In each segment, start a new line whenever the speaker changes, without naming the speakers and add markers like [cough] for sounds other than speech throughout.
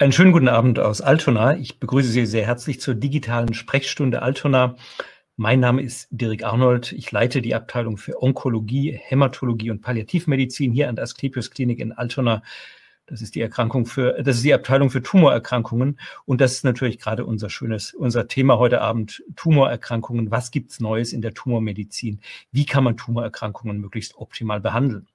Einen schönen guten Abend aus Altona. Ich begrüße Sie sehr herzlich zur digitalen Sprechstunde Altona. Mein Name ist Dirk Arnold. Ich leite die Abteilung für Onkologie, Hämatologie und Palliativmedizin hier an der Asklepios Klinik in Altona. Das ist die Erkrankung für, das ist die Abteilung für Tumorerkrankungen. Und das ist natürlich gerade unser schönes, unser Thema heute Abend, Tumorerkrankungen. Was gibt's Neues in der Tumormedizin? Wie kann man Tumorerkrankungen möglichst optimal behandeln?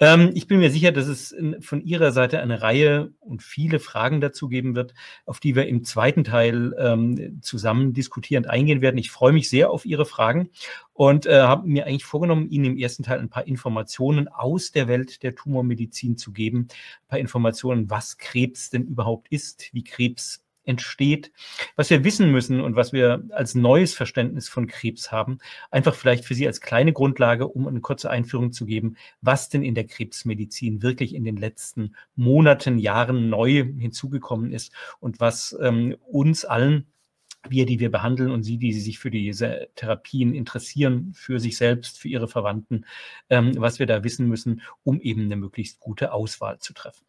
Ähm, ich bin mir sicher, dass es von Ihrer Seite eine Reihe und viele Fragen dazu geben wird, auf die wir im zweiten Teil ähm, zusammen diskutierend eingehen werden. Ich freue mich sehr auf Ihre Fragen und äh, habe mir eigentlich vorgenommen, Ihnen im ersten Teil ein paar Informationen aus der Welt der Tumormedizin zu geben, ein paar Informationen, was Krebs denn überhaupt ist, wie Krebs entsteht, was wir wissen müssen und was wir als neues Verständnis von Krebs haben, einfach vielleicht für Sie als kleine Grundlage, um eine kurze Einführung zu geben, was denn in der Krebsmedizin wirklich in den letzten Monaten, Jahren neu hinzugekommen ist und was ähm, uns allen wir, die wir behandeln und Sie, die sich für diese Therapien interessieren, für sich selbst, für Ihre Verwandten, ähm, was wir da wissen müssen, um eben eine möglichst gute Auswahl zu treffen.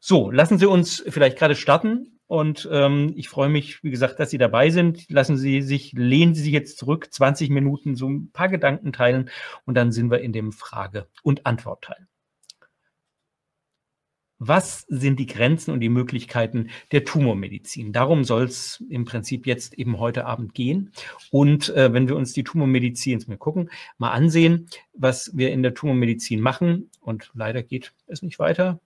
So, lassen Sie uns vielleicht gerade starten und ähm, ich freue mich, wie gesagt, dass Sie dabei sind. Lassen Sie sich, lehnen Sie sich jetzt zurück, 20 Minuten, so ein paar Gedanken teilen und dann sind wir in dem Frage- und Antwortteil. Was sind die Grenzen und die Möglichkeiten der Tumormedizin? Darum soll es im Prinzip jetzt eben heute Abend gehen. Und äh, wenn wir uns die Tumormedizin, jetzt mal gucken, mal ansehen, was wir in der Tumormedizin machen, und leider geht es nicht weiter,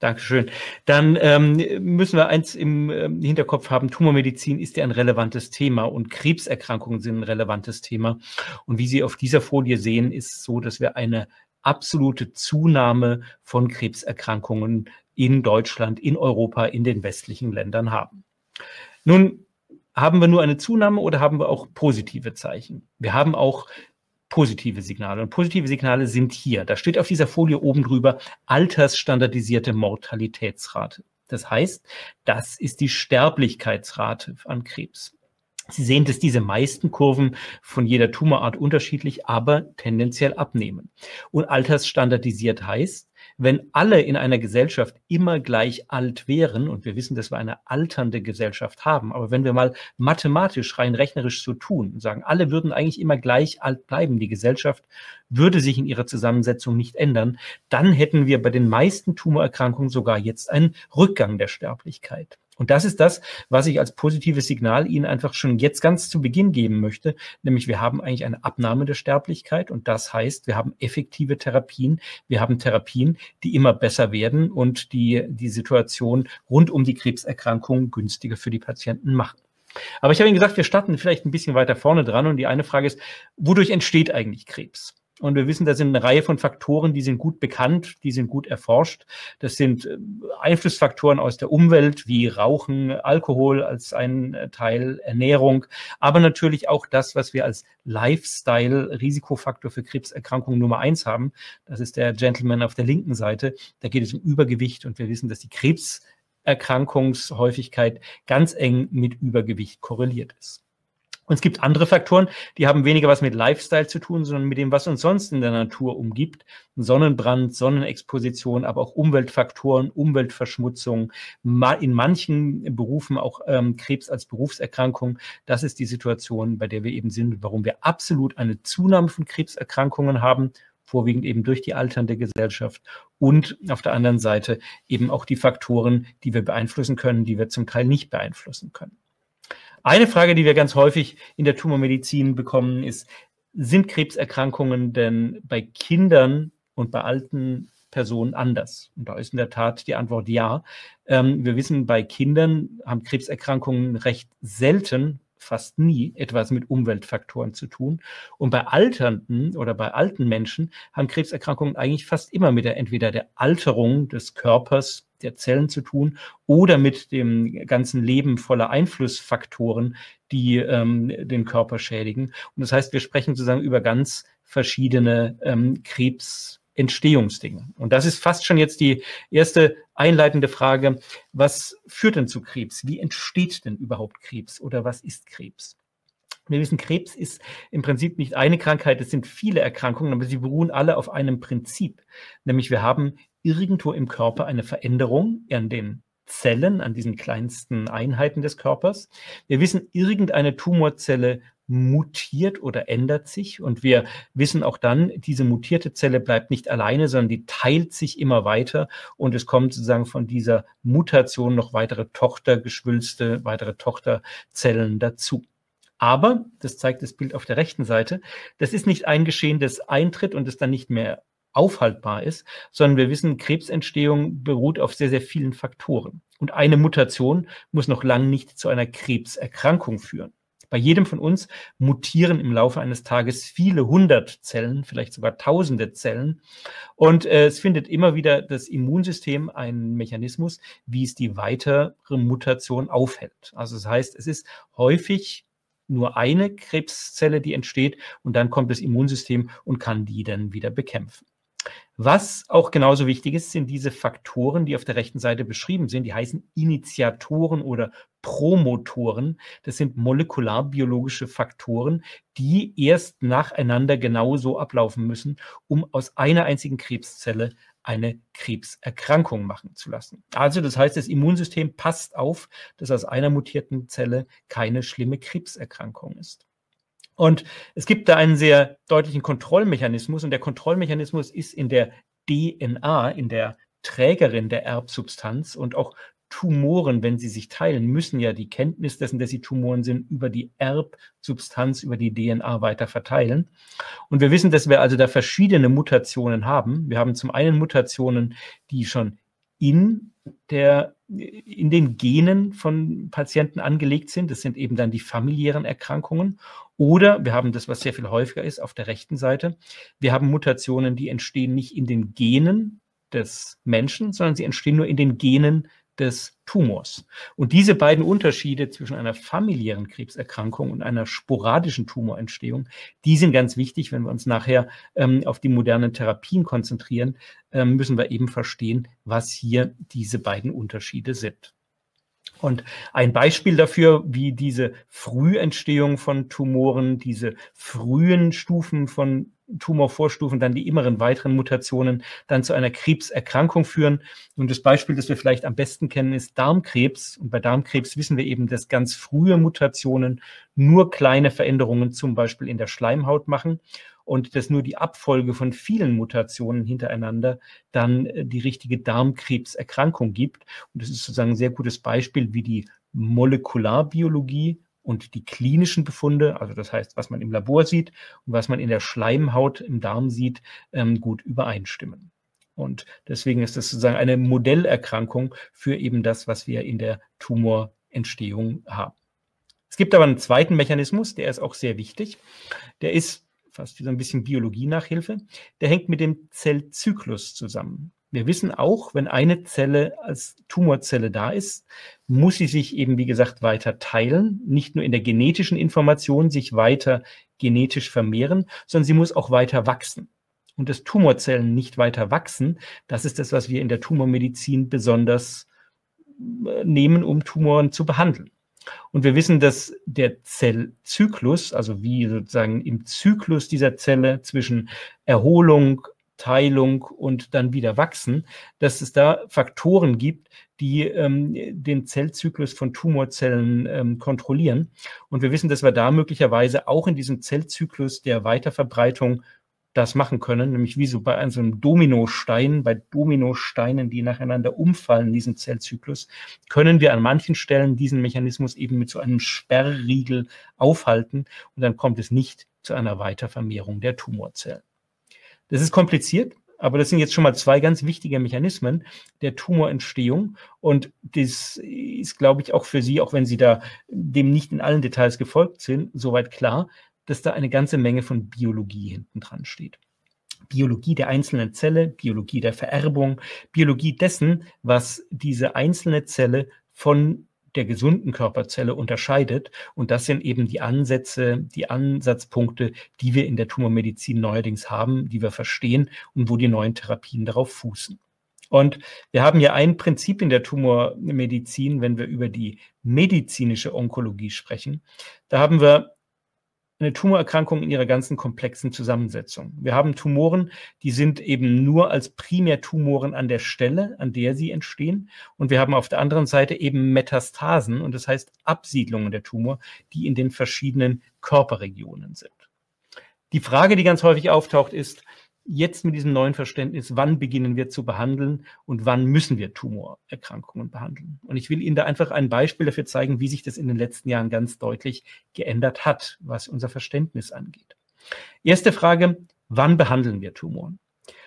Dankeschön. Dann ähm, müssen wir eins im ähm, Hinterkopf haben, Tumormedizin ist ja ein relevantes Thema und Krebserkrankungen sind ein relevantes Thema. Und wie Sie auf dieser Folie sehen, ist so, dass wir eine absolute Zunahme von Krebserkrankungen in Deutschland, in Europa, in den westlichen Ländern haben. Nun haben wir nur eine Zunahme oder haben wir auch positive Zeichen? Wir haben auch positive Signale. Und positive Signale sind hier. Da steht auf dieser Folie oben drüber altersstandardisierte Mortalitätsrate. Das heißt, das ist die Sterblichkeitsrate an Krebs. Sie sehen, dass diese meisten Kurven von jeder Tumorart unterschiedlich, aber tendenziell abnehmen. Und altersstandardisiert heißt, wenn alle in einer Gesellschaft immer gleich alt wären, und wir wissen, dass wir eine alternde Gesellschaft haben, aber wenn wir mal mathematisch, rein rechnerisch so tun und sagen, alle würden eigentlich immer gleich alt bleiben, die Gesellschaft würde sich in ihrer Zusammensetzung nicht ändern, dann hätten wir bei den meisten Tumorerkrankungen sogar jetzt einen Rückgang der Sterblichkeit. Und das ist das, was ich als positives Signal Ihnen einfach schon jetzt ganz zu Beginn geben möchte, nämlich wir haben eigentlich eine Abnahme der Sterblichkeit und das heißt, wir haben effektive Therapien, wir haben Therapien, die immer besser werden und die die Situation rund um die Krebserkrankung günstiger für die Patienten machen. Aber ich habe Ihnen gesagt, wir starten vielleicht ein bisschen weiter vorne dran und die eine Frage ist, wodurch entsteht eigentlich Krebs? Und wir wissen, da sind eine Reihe von Faktoren, die sind gut bekannt, die sind gut erforscht. Das sind äh, Einflussfaktoren aus der Umwelt wie Rauchen, Alkohol als ein äh, Teil, Ernährung, aber natürlich auch das, was wir als Lifestyle-Risikofaktor für Krebserkrankungen Nummer eins haben. Das ist der Gentleman auf der linken Seite. Da geht es um Übergewicht und wir wissen, dass die Krebserkrankungshäufigkeit ganz eng mit Übergewicht korreliert ist. Und es gibt andere Faktoren, die haben weniger was mit Lifestyle zu tun, sondern mit dem, was uns sonst in der Natur umgibt. Sonnenbrand, Sonnenexposition, aber auch Umweltfaktoren, Umweltverschmutzung, in manchen Berufen auch ähm, Krebs als Berufserkrankung. Das ist die Situation, bei der wir eben sind, warum wir absolut eine Zunahme von Krebserkrankungen haben vorwiegend eben durch die alternde Gesellschaft und auf der anderen Seite eben auch die Faktoren, die wir beeinflussen können, die wir zum Teil nicht beeinflussen können. Eine Frage, die wir ganz häufig in der Tumormedizin bekommen, ist, sind Krebserkrankungen denn bei Kindern und bei alten Personen anders? Und da ist in der Tat die Antwort ja. Ähm, wir wissen, bei Kindern haben Krebserkrankungen recht selten fast nie etwas mit Umweltfaktoren zu tun. Und bei alternden oder bei alten Menschen haben Krebserkrankungen eigentlich fast immer mit der entweder der Alterung des Körpers, der Zellen zu tun oder mit dem ganzen Leben voller Einflussfaktoren, die ähm, den Körper schädigen. Und das heißt, wir sprechen sozusagen über ganz verschiedene ähm, Krebs Entstehungsdinge. Und das ist fast schon jetzt die erste einleitende Frage. Was führt denn zu Krebs? Wie entsteht denn überhaupt Krebs oder was ist Krebs? Wir wissen, Krebs ist im Prinzip nicht eine Krankheit, es sind viele Erkrankungen, aber sie beruhen alle auf einem Prinzip. Nämlich wir haben irgendwo im Körper eine Veränderung an den Zellen, an diesen kleinsten Einheiten des Körpers. Wir wissen, irgendeine Tumorzelle mutiert oder ändert sich. Und wir wissen auch dann, diese mutierte Zelle bleibt nicht alleine, sondern die teilt sich immer weiter. Und es kommt sozusagen von dieser Mutation noch weitere Tochtergeschwülste, weitere Tochterzellen dazu. Aber, das zeigt das Bild auf der rechten Seite, das ist nicht ein Geschehen, das eintritt und es dann nicht mehr aufhaltbar ist, sondern wir wissen, Krebsentstehung beruht auf sehr, sehr vielen Faktoren. Und eine Mutation muss noch lange nicht zu einer Krebserkrankung führen. Bei jedem von uns mutieren im Laufe eines Tages viele hundert Zellen, vielleicht sogar tausende Zellen. Und äh, es findet immer wieder das Immunsystem einen Mechanismus, wie es die weitere Mutation aufhält. Also das heißt, es ist häufig nur eine Krebszelle, die entsteht und dann kommt das Immunsystem und kann die dann wieder bekämpfen. Was auch genauso wichtig ist, sind diese Faktoren, die auf der rechten Seite beschrieben sind. Die heißen Initiatoren oder Promotoren. Das sind molekularbiologische Faktoren, die erst nacheinander genauso ablaufen müssen, um aus einer einzigen Krebszelle eine Krebserkrankung machen zu lassen. Also das heißt, das Immunsystem passt auf, dass aus einer mutierten Zelle keine schlimme Krebserkrankung ist. Und es gibt da einen sehr deutlichen Kontrollmechanismus und der Kontrollmechanismus ist in der DNA, in der Trägerin der Erbsubstanz und auch Tumoren, wenn sie sich teilen, müssen ja die Kenntnis dessen, dass sie Tumoren sind, über die Erbsubstanz, über die DNA weiter verteilen. Und wir wissen, dass wir also da verschiedene Mutationen haben. Wir haben zum einen Mutationen, die schon in der, in den Genen von Patienten angelegt sind. Das sind eben dann die familiären Erkrankungen. Oder wir haben das, was sehr viel häufiger ist, auf der rechten Seite. Wir haben Mutationen, die entstehen nicht in den Genen des Menschen, sondern sie entstehen nur in den Genen des Tumors. Und diese beiden Unterschiede zwischen einer familiären Krebserkrankung und einer sporadischen Tumorentstehung, die sind ganz wichtig. Wenn wir uns nachher ähm, auf die modernen Therapien konzentrieren, ähm, müssen wir eben verstehen, was hier diese beiden Unterschiede sind. Und ein Beispiel dafür, wie diese Frühentstehung von Tumoren, diese frühen Stufen von Tumorvorstufen dann die immeren weiteren Mutationen dann zu einer Krebserkrankung führen. Und das Beispiel, das wir vielleicht am besten kennen, ist Darmkrebs. Und bei Darmkrebs wissen wir eben, dass ganz frühe Mutationen nur kleine Veränderungen zum Beispiel in der Schleimhaut machen und dass nur die Abfolge von vielen Mutationen hintereinander dann äh, die richtige Darmkrebserkrankung gibt. Und das ist sozusagen ein sehr gutes Beispiel, wie die Molekularbiologie und die klinischen Befunde, also das heißt, was man im Labor sieht und was man in der Schleimhaut im Darm sieht, ähm, gut übereinstimmen. Und deswegen ist das sozusagen eine Modellerkrankung für eben das, was wir in der Tumorentstehung haben. Es gibt aber einen zweiten Mechanismus, der ist auch sehr wichtig. Der ist fast wie so ein bisschen Biologie-Nachhilfe. Der hängt mit dem Zellzyklus zusammen. Wir wissen auch, wenn eine Zelle als Tumorzelle da ist, muss sie sich eben, wie gesagt, weiter teilen, nicht nur in der genetischen Information sich weiter genetisch vermehren, sondern sie muss auch weiter wachsen. Und dass Tumorzellen nicht weiter wachsen, das ist das, was wir in der Tumormedizin besonders äh, nehmen, um Tumoren zu behandeln. Und wir wissen, dass der Zellzyklus, also wie sozusagen im Zyklus dieser Zelle zwischen Erholung, Teilung und dann wieder wachsen, dass es da Faktoren gibt, die ähm, den Zellzyklus von Tumorzellen ähm, kontrollieren. Und wir wissen, dass wir da möglicherweise auch in diesem Zellzyklus der Weiterverbreitung das machen können, nämlich wie so bei einem, Dominostein, bei Dominosteinen, die nacheinander umfallen in diesem Zellzyklus, können wir an manchen Stellen diesen Mechanismus eben mit so einem Sperrriegel aufhalten und dann kommt es nicht zu einer Weitervermehrung der Tumorzellen. Das ist kompliziert, aber das sind jetzt schon mal zwei ganz wichtige Mechanismen der Tumorentstehung. Und das ist, glaube ich, auch für Sie, auch wenn Sie da dem nicht in allen Details gefolgt sind, soweit klar, dass da eine ganze Menge von Biologie hinten dran steht. Biologie der einzelnen Zelle, Biologie der Vererbung, Biologie dessen, was diese einzelne Zelle von der gesunden Körperzelle unterscheidet. Und das sind eben die Ansätze, die Ansatzpunkte, die wir in der Tumormedizin neuerdings haben, die wir verstehen und wo die neuen Therapien darauf fußen. Und wir haben ja ein Prinzip in der Tumormedizin, wenn wir über die medizinische Onkologie sprechen. Da haben wir eine Tumorerkrankung in ihrer ganzen komplexen Zusammensetzung. Wir haben Tumoren, die sind eben nur als Primärtumoren an der Stelle, an der sie entstehen. Und wir haben auf der anderen Seite eben Metastasen, und das heißt Absiedlungen der Tumor, die in den verschiedenen Körperregionen sind. Die Frage, die ganz häufig auftaucht, ist, jetzt mit diesem neuen Verständnis, wann beginnen wir zu behandeln und wann müssen wir Tumorerkrankungen behandeln. Und ich will Ihnen da einfach ein Beispiel dafür zeigen, wie sich das in den letzten Jahren ganz deutlich geändert hat, was unser Verständnis angeht. Erste Frage, wann behandeln wir Tumoren?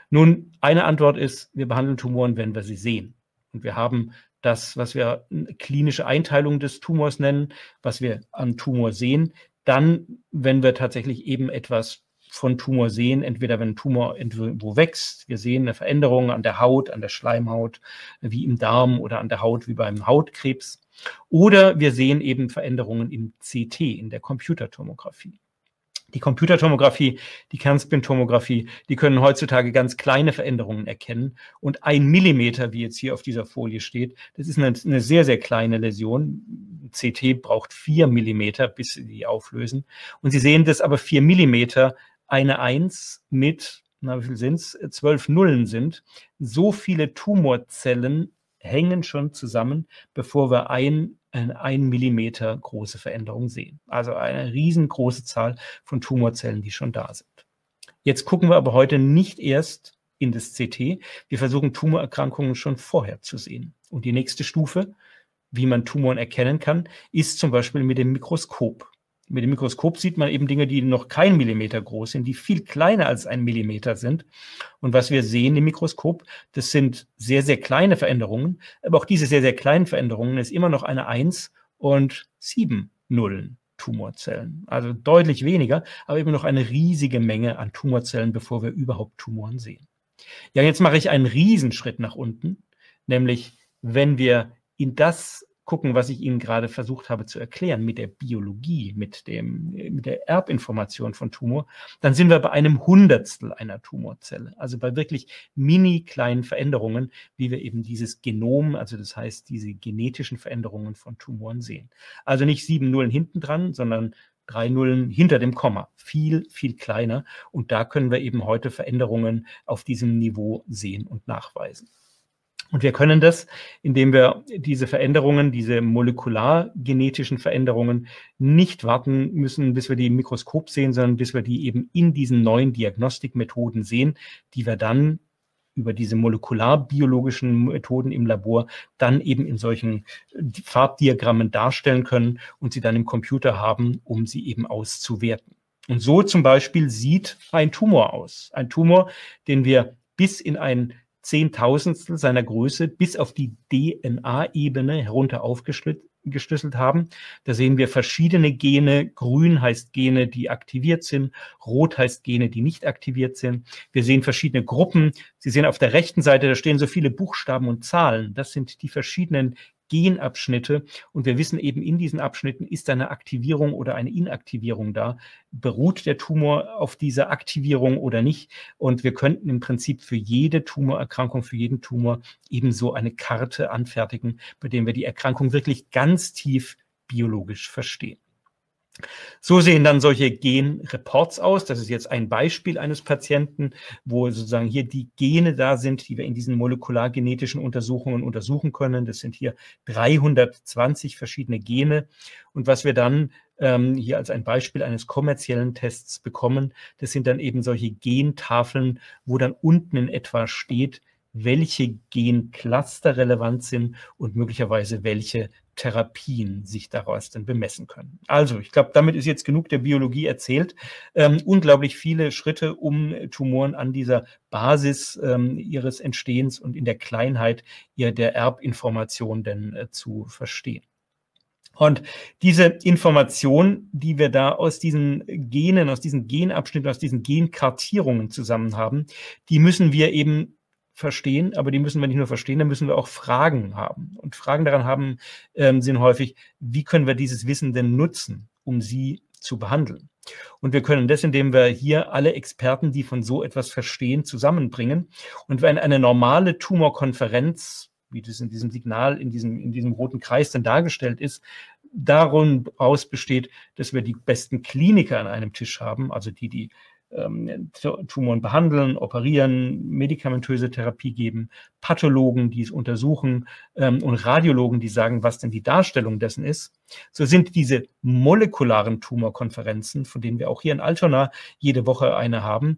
Nun, eine Antwort ist, wir behandeln Tumoren, wenn wir sie sehen. Und wir haben das, was wir klinische Einteilung des Tumors nennen, was wir am Tumor sehen. Dann, wenn wir tatsächlich eben etwas von Tumor sehen, entweder wenn ein Tumor irgendwo wächst, wir sehen eine Veränderung an der Haut, an der Schleimhaut, wie im Darm oder an der Haut wie beim Hautkrebs, oder wir sehen eben Veränderungen im CT, in der Computertomographie. Die Computertomographie, die Kernspintomographie, die können heutzutage ganz kleine Veränderungen erkennen. Und ein Millimeter, wie jetzt hier auf dieser Folie steht, das ist eine, eine sehr, sehr kleine Läsion. CT braucht vier Millimeter, bis sie die auflösen. Und Sie sehen das aber vier Millimeter eine Eins mit, na, wie viel sind es? Zwölf Nullen sind. So viele Tumorzellen hängen schon zusammen, bevor wir ein, ein Millimeter große Veränderung sehen. Also eine riesengroße Zahl von Tumorzellen, die schon da sind. Jetzt gucken wir aber heute nicht erst in das CT. Wir versuchen Tumorerkrankungen schon vorher zu sehen. Und die nächste Stufe, wie man Tumoren erkennen kann, ist zum Beispiel mit dem Mikroskop. Mit dem Mikroskop sieht man eben Dinge, die noch kein Millimeter groß sind, die viel kleiner als ein Millimeter sind. Und was wir sehen im Mikroskop, das sind sehr, sehr kleine Veränderungen. Aber auch diese sehr, sehr kleinen Veränderungen ist immer noch eine Eins und sieben Nullen Tumorzellen. Also deutlich weniger, aber immer noch eine riesige Menge an Tumorzellen, bevor wir überhaupt Tumoren sehen. Ja, jetzt mache ich einen Riesenschritt nach unten, nämlich wenn wir in das gucken, was ich Ihnen gerade versucht habe zu erklären mit der Biologie, mit, dem, mit der Erbinformation von Tumor, dann sind wir bei einem Hundertstel einer Tumorzelle. Also bei wirklich mini kleinen Veränderungen, wie wir eben dieses Genom, also das heißt diese genetischen Veränderungen von Tumoren sehen. Also nicht sieben Nullen hinten dran, sondern drei Nullen hinter dem Komma. Viel, viel kleiner. Und da können wir eben heute Veränderungen auf diesem Niveau sehen und nachweisen. Und wir können das, indem wir diese Veränderungen, diese molekulargenetischen Veränderungen nicht warten müssen, bis wir die im Mikroskop sehen, sondern bis wir die eben in diesen neuen Diagnostikmethoden sehen, die wir dann über diese molekularbiologischen Methoden im Labor dann eben in solchen Farbdiagrammen darstellen können und sie dann im Computer haben, um sie eben auszuwerten. Und so zum Beispiel sieht ein Tumor aus. Ein Tumor, den wir bis in ein Zehntausendstel seiner Größe bis auf die DNA-Ebene herunter aufgeschlüsselt haben. Da sehen wir verschiedene Gene. Grün heißt Gene, die aktiviert sind. Rot heißt Gene, die nicht aktiviert sind. Wir sehen verschiedene Gruppen. Sie sehen auf der rechten Seite, da stehen so viele Buchstaben und Zahlen. Das sind die verschiedenen Genabschnitte. Und wir wissen eben, in diesen Abschnitten ist eine Aktivierung oder eine Inaktivierung da. Beruht der Tumor auf dieser Aktivierung oder nicht? Und wir könnten im Prinzip für jede Tumorerkrankung, für jeden Tumor ebenso eine Karte anfertigen, bei dem wir die Erkrankung wirklich ganz tief biologisch verstehen. So sehen dann solche Genreports aus. Das ist jetzt ein Beispiel eines Patienten, wo sozusagen hier die Gene da sind, die wir in diesen molekulargenetischen Untersuchungen untersuchen können. Das sind hier 320 verschiedene Gene. Und was wir dann ähm, hier als ein Beispiel eines kommerziellen Tests bekommen, das sind dann eben solche Gentafeln, wo dann unten in etwa steht, welche Gencluster relevant sind und möglicherweise welche Therapien sich daraus dann bemessen können. Also, ich glaube, damit ist jetzt genug der Biologie erzählt. Ähm, unglaublich viele Schritte, um Tumoren an dieser Basis ähm, ihres Entstehens und in der Kleinheit ihr der Erbinformation denn äh, zu verstehen. Und diese Information, die wir da aus diesen Genen, aus diesen Genabschnitten, aus diesen Genkartierungen zusammen haben, die müssen wir eben verstehen, aber die müssen wir nicht nur verstehen, da müssen wir auch Fragen haben. Und Fragen daran haben ähm, sind häufig, wie können wir dieses Wissen denn nutzen, um sie zu behandeln? Und wir können das, indem wir hier alle Experten, die von so etwas verstehen, zusammenbringen. Und wenn eine normale Tumorkonferenz, wie das in diesem Signal, in diesem, in diesem roten Kreis dann dargestellt ist, daraus besteht, dass wir die besten Kliniker an einem Tisch haben, also die, die ähm, Tumoren behandeln, operieren, medikamentöse Therapie geben, Pathologen, die es untersuchen ähm, und Radiologen, die sagen, was denn die Darstellung dessen ist. So sind diese molekularen Tumorkonferenzen, von denen wir auch hier in Altona jede Woche eine haben,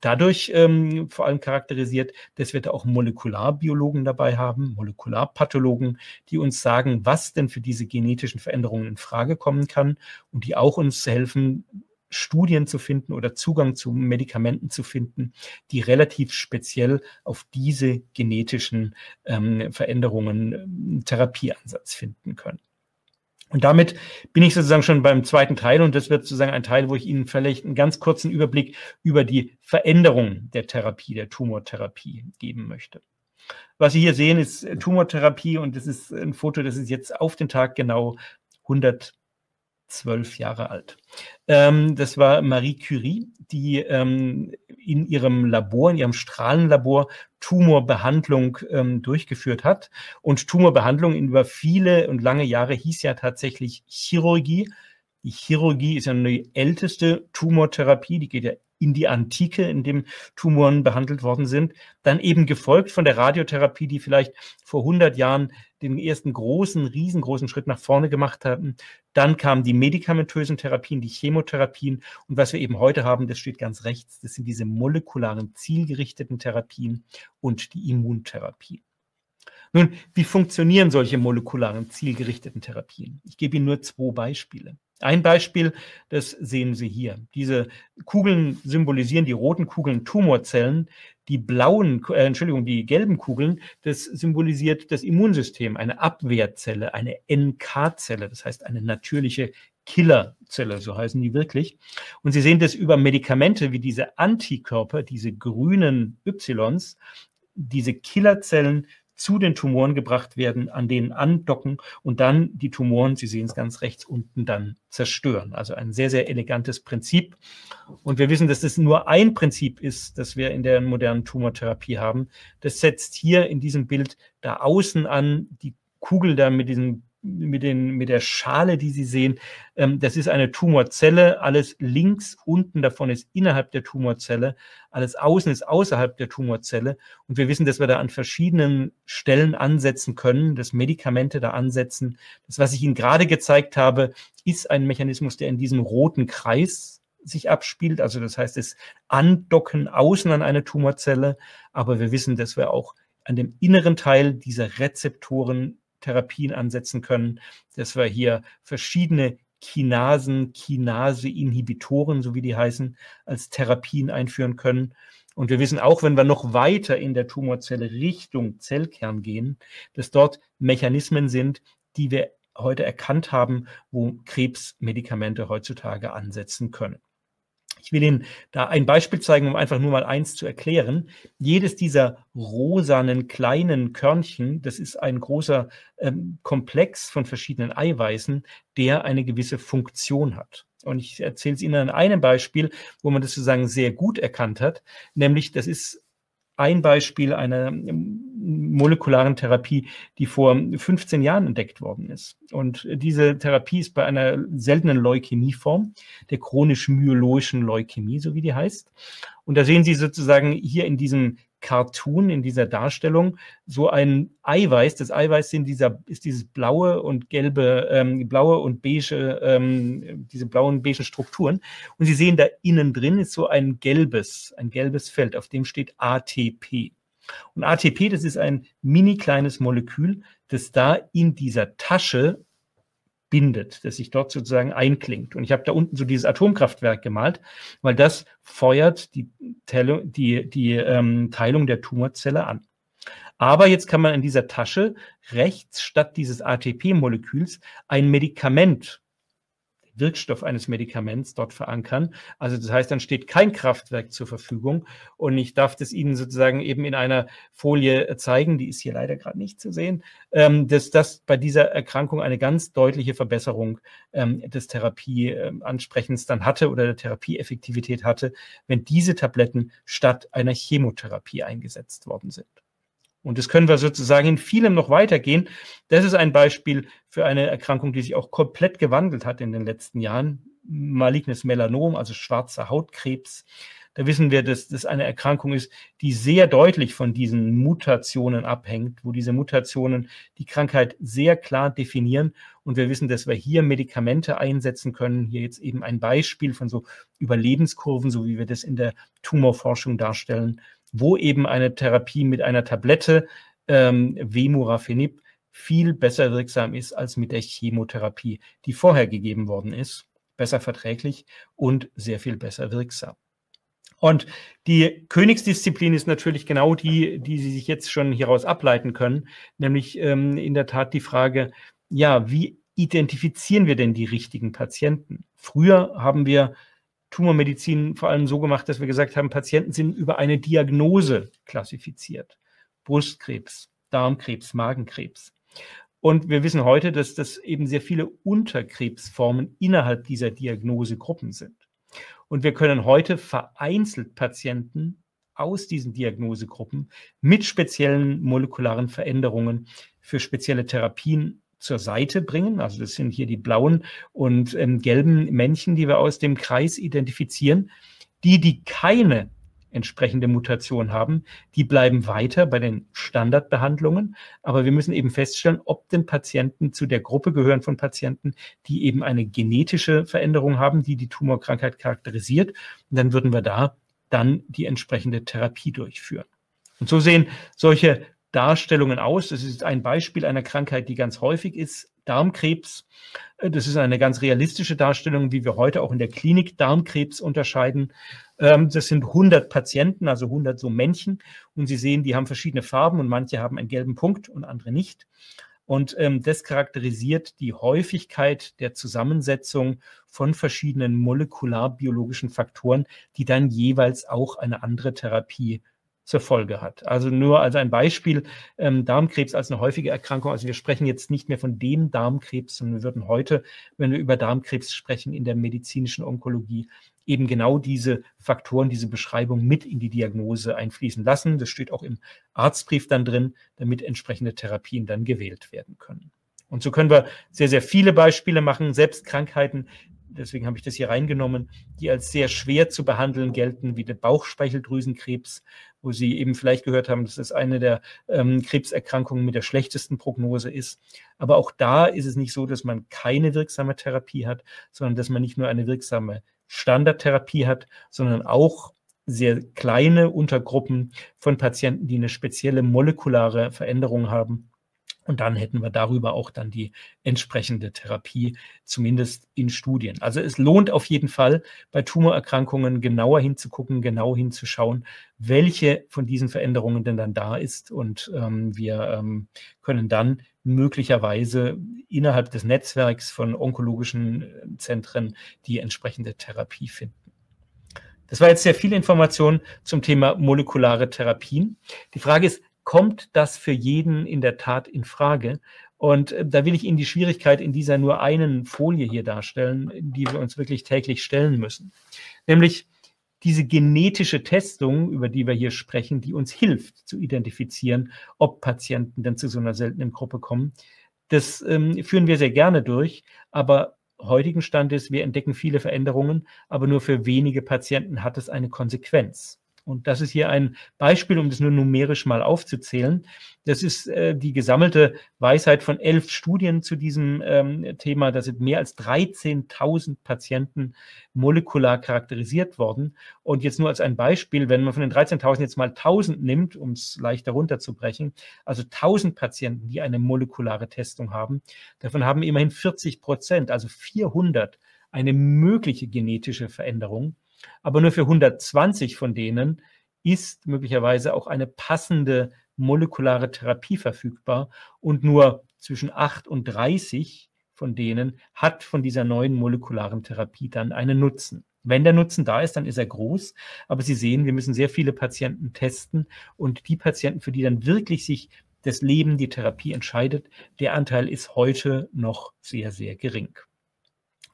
dadurch ähm, vor allem charakterisiert, dass wir da auch Molekularbiologen dabei haben, Molekularpathologen, die uns sagen, was denn für diese genetischen Veränderungen in Frage kommen kann und die auch uns helfen, Studien zu finden oder Zugang zu Medikamenten zu finden, die relativ speziell auf diese genetischen ähm, Veränderungen ähm, Therapieansatz finden können. Und damit bin ich sozusagen schon beim zweiten Teil und das wird sozusagen ein Teil, wo ich Ihnen vielleicht einen ganz kurzen Überblick über die Veränderung der Therapie, der Tumortherapie geben möchte. Was Sie hier sehen, ist Tumortherapie und das ist ein Foto, das ist jetzt auf den Tag genau 100 zwölf Jahre alt. Ähm, das war Marie Curie, die ähm, in ihrem Labor, in ihrem Strahlenlabor Tumorbehandlung ähm, durchgeführt hat. Und Tumorbehandlung über viele und lange Jahre hieß ja tatsächlich Chirurgie. Die Chirurgie ist ja eine älteste Tumortherapie, die geht ja in die Antike, in dem Tumoren behandelt worden sind. Dann eben gefolgt von der Radiotherapie, die vielleicht vor 100 Jahren den ersten großen, riesengroßen Schritt nach vorne gemacht hatten. Dann kamen die medikamentösen Therapien, die Chemotherapien. Und was wir eben heute haben, das steht ganz rechts, das sind diese molekularen, zielgerichteten Therapien und die Immuntherapie. Nun, wie funktionieren solche molekularen, zielgerichteten Therapien? Ich gebe Ihnen nur zwei Beispiele. Ein Beispiel, das sehen Sie hier. Diese Kugeln symbolisieren die roten Kugeln Tumorzellen. Die blauen, äh, Entschuldigung, die gelben Kugeln, das symbolisiert das Immunsystem, eine Abwehrzelle, eine NK-Zelle, das heißt eine natürliche Killerzelle, so heißen die wirklich. Und Sie sehen das über Medikamente wie diese Antikörper, diese grünen Ys, diese Killerzellen zu den Tumoren gebracht werden, an denen andocken und dann die Tumoren, Sie sehen es ganz rechts unten, dann zerstören. Also ein sehr, sehr elegantes Prinzip. Und wir wissen, dass das nur ein Prinzip ist, das wir in der modernen Tumortherapie haben. Das setzt hier in diesem Bild da außen an, die Kugel da mit diesem mit, den, mit der Schale, die Sie sehen, ähm, das ist eine Tumorzelle. Alles links unten davon ist innerhalb der Tumorzelle. Alles außen ist außerhalb der Tumorzelle. Und wir wissen, dass wir da an verschiedenen Stellen ansetzen können, dass Medikamente da ansetzen. Das, was ich Ihnen gerade gezeigt habe, ist ein Mechanismus, der in diesem roten Kreis sich abspielt. Also das heißt, es andocken außen an eine Tumorzelle. Aber wir wissen, dass wir auch an dem inneren Teil dieser Rezeptoren Therapien ansetzen können, dass wir hier verschiedene Kinasen, Kinase-Inhibitoren, so wie die heißen, als Therapien einführen können. Und wir wissen auch, wenn wir noch weiter in der Tumorzelle Richtung Zellkern gehen, dass dort Mechanismen sind, die wir heute erkannt haben, wo Krebsmedikamente heutzutage ansetzen können. Ich will Ihnen da ein Beispiel zeigen, um einfach nur mal eins zu erklären. Jedes dieser rosanen kleinen Körnchen, das ist ein großer ähm, Komplex von verschiedenen Eiweißen, der eine gewisse Funktion hat. Und ich erzähle es Ihnen an einem Beispiel, wo man das sozusagen sehr gut erkannt hat, nämlich das ist ein Beispiel einer molekularen Therapie, die vor 15 Jahren entdeckt worden ist. Und diese Therapie ist bei einer seltenen Leukämieform, der chronisch-myeloischen Leukämie, so wie die heißt. Und da sehen Sie sozusagen hier in diesem Cartoon, in dieser Darstellung, so ein Eiweiß. Das Eiweiß sind dieser, ist dieses blaue und gelbe, ähm, blaue und beige, ähm, diese blauen beigen Strukturen. Und Sie sehen da innen drin ist so ein gelbes, ein gelbes Feld, auf dem steht ATP. Und ATP, das ist ein mini kleines Molekül, das da in dieser Tasche bindet, das sich dort sozusagen einklingt. Und ich habe da unten so dieses Atomkraftwerk gemalt, weil das feuert die, Teilung, die, die ähm, Teilung der Tumorzelle an. Aber jetzt kann man in dieser Tasche rechts statt dieses ATP-Moleküls ein Medikament Wirkstoff eines Medikaments dort verankern. Also das heißt, dann steht kein Kraftwerk zur Verfügung und ich darf das Ihnen sozusagen eben in einer Folie zeigen, die ist hier leider gerade nicht zu sehen, ähm, dass das bei dieser Erkrankung eine ganz deutliche Verbesserung ähm, des Therapieansprechens dann hatte oder der Therapieeffektivität hatte, wenn diese Tabletten statt einer Chemotherapie eingesetzt worden sind. Und das können wir sozusagen in vielem noch weitergehen. Das ist ein Beispiel für eine Erkrankung, die sich auch komplett gewandelt hat in den letzten Jahren. Malignes Melanom, also schwarzer Hautkrebs. Da wissen wir, dass das eine Erkrankung ist, die sehr deutlich von diesen Mutationen abhängt, wo diese Mutationen die Krankheit sehr klar definieren. Und wir wissen, dass wir hier Medikamente einsetzen können. Hier jetzt eben ein Beispiel von so Überlebenskurven, so wie wir das in der Tumorforschung darstellen, wo eben eine Therapie mit einer Tablette ähm, Vemurafenib viel besser wirksam ist als mit der Chemotherapie, die vorher gegeben worden ist. Besser verträglich und sehr viel besser wirksam. Und die Königsdisziplin ist natürlich genau die, die Sie sich jetzt schon hieraus ableiten können, nämlich ähm, in der Tat die Frage, ja, wie identifizieren wir denn die richtigen Patienten? Früher haben wir Tumormedizin vor allem so gemacht, dass wir gesagt haben, Patienten sind über eine Diagnose klassifiziert. Brustkrebs, Darmkrebs, Magenkrebs. Und wir wissen heute, dass das eben sehr viele Unterkrebsformen innerhalb dieser Diagnosegruppen sind. Und wir können heute vereinzelt Patienten aus diesen Diagnosegruppen mit speziellen molekularen Veränderungen für spezielle Therapien zur Seite bringen. Also das sind hier die blauen und ähm, gelben Männchen, die wir aus dem Kreis identifizieren. Die, die keine entsprechende Mutation haben, die bleiben weiter bei den Standardbehandlungen. Aber wir müssen eben feststellen, ob denn Patienten zu der Gruppe gehören von Patienten, die eben eine genetische Veränderung haben, die die Tumorkrankheit charakterisiert. Und dann würden wir da dann die entsprechende Therapie durchführen. Und so sehen solche Darstellungen aus. Das ist ein Beispiel einer Krankheit, die ganz häufig ist, Darmkrebs. Das ist eine ganz realistische Darstellung, wie wir heute auch in der Klinik Darmkrebs unterscheiden. Ähm, das sind 100 Patienten, also 100 so Männchen. Und Sie sehen, die haben verschiedene Farben und manche haben einen gelben Punkt und andere nicht. Und ähm, das charakterisiert die Häufigkeit der Zusammensetzung von verschiedenen molekularbiologischen Faktoren, die dann jeweils auch eine andere Therapie zur Folge hat. Also nur als ein Beispiel, ähm, Darmkrebs als eine häufige Erkrankung. Also wir sprechen jetzt nicht mehr von dem Darmkrebs, sondern wir würden heute, wenn wir über Darmkrebs sprechen, in der medizinischen Onkologie eben genau diese Faktoren, diese Beschreibung mit in die Diagnose einfließen lassen. Das steht auch im Arztbrief dann drin, damit entsprechende Therapien dann gewählt werden können. Und so können wir sehr, sehr viele Beispiele machen, selbst Krankheiten, deswegen habe ich das hier reingenommen, die als sehr schwer zu behandeln gelten, wie der Bauchspeicheldrüsenkrebs, wo Sie eben vielleicht gehört haben, dass es eine der ähm, Krebserkrankungen mit der schlechtesten Prognose ist. Aber auch da ist es nicht so, dass man keine wirksame Therapie hat, sondern dass man nicht nur eine wirksame Standardtherapie hat, sondern auch sehr kleine Untergruppen von Patienten, die eine spezielle molekulare Veränderung haben und dann hätten wir darüber auch dann die entsprechende Therapie, zumindest in Studien. Also es lohnt auf jeden Fall, bei Tumorerkrankungen genauer hinzugucken, genau hinzuschauen, welche von diesen Veränderungen denn dann da ist. Und ähm, wir ähm, können dann möglicherweise innerhalb des Netzwerks von onkologischen äh, Zentren die entsprechende Therapie finden. Das war jetzt sehr viel Information zum Thema molekulare Therapien. Die Frage ist, kommt das für jeden in der Tat in Frage? Und äh, da will ich Ihnen die Schwierigkeit in dieser nur einen Folie hier darstellen, die wir uns wirklich täglich stellen müssen. Nämlich diese genetische Testung, über die wir hier sprechen, die uns hilft zu identifizieren, ob Patienten denn zu so einer seltenen Gruppe kommen. Das ähm, führen wir sehr gerne durch, aber heutigen Stand ist, wir entdecken viele Veränderungen, aber nur für wenige Patienten hat es eine Konsequenz. Und das ist hier ein Beispiel, um das nur numerisch mal aufzuzählen. Das ist äh, die gesammelte Weisheit von elf Studien zu diesem ähm, Thema. Da sind mehr als 13.000 Patienten molekular charakterisiert worden. Und jetzt nur als ein Beispiel, wenn man von den 13.000 jetzt mal 1.000 nimmt, um es leichter runterzubrechen, also 1.000 Patienten, die eine molekulare Testung haben, davon haben immerhin 40 Prozent, also 400, eine mögliche genetische Veränderung. Aber nur für 120 von denen ist möglicherweise auch eine passende molekulare Therapie verfügbar und nur zwischen 8 und 30 von denen hat von dieser neuen molekularen Therapie dann einen Nutzen. Wenn der Nutzen da ist, dann ist er groß. Aber Sie sehen, wir müssen sehr viele Patienten testen und die Patienten, für die dann wirklich sich das Leben, die Therapie entscheidet, der Anteil ist heute noch sehr, sehr gering.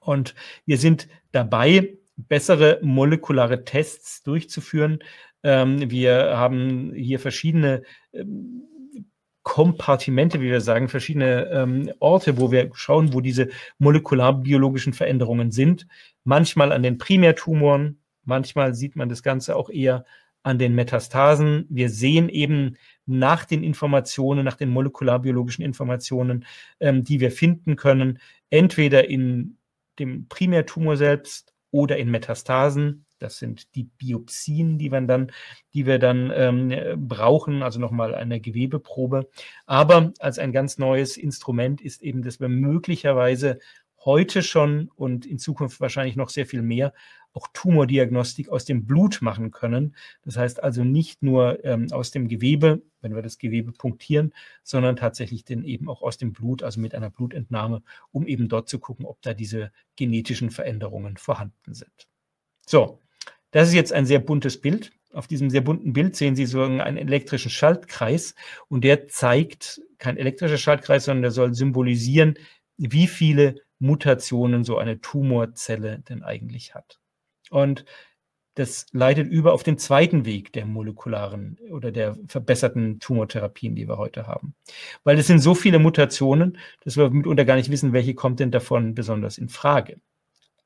Und wir sind dabei, bessere molekulare Tests durchzuführen. Ähm, wir haben hier verschiedene ähm, Kompartimente, wie wir sagen, verschiedene ähm, Orte, wo wir schauen, wo diese molekularbiologischen Veränderungen sind. Manchmal an den Primärtumoren, manchmal sieht man das Ganze auch eher an den Metastasen. Wir sehen eben nach den Informationen, nach den molekularbiologischen Informationen, ähm, die wir finden können, entweder in dem Primärtumor selbst oder in Metastasen. Das sind die Biopsien, die wir dann, die wir dann ähm, brauchen, also nochmal eine Gewebeprobe. Aber als ein ganz neues Instrument ist eben, dass wir möglicherweise heute schon und in Zukunft wahrscheinlich noch sehr viel mehr auch Tumordiagnostik aus dem Blut machen können. Das heißt also nicht nur ähm, aus dem Gewebe, wenn wir das Gewebe punktieren, sondern tatsächlich dann eben auch aus dem Blut, also mit einer Blutentnahme, um eben dort zu gucken, ob da diese genetischen Veränderungen vorhanden sind. So, das ist jetzt ein sehr buntes Bild. Auf diesem sehr bunten Bild sehen Sie so einen elektrischen Schaltkreis und der zeigt kein elektrischer Schaltkreis, sondern der soll symbolisieren, wie viele Mutationen so eine Tumorzelle denn eigentlich hat. Und das leitet über auf den zweiten Weg der molekularen oder der verbesserten Tumortherapien, die wir heute haben. Weil es sind so viele Mutationen, dass wir mitunter gar nicht wissen, welche kommt denn davon besonders in Frage.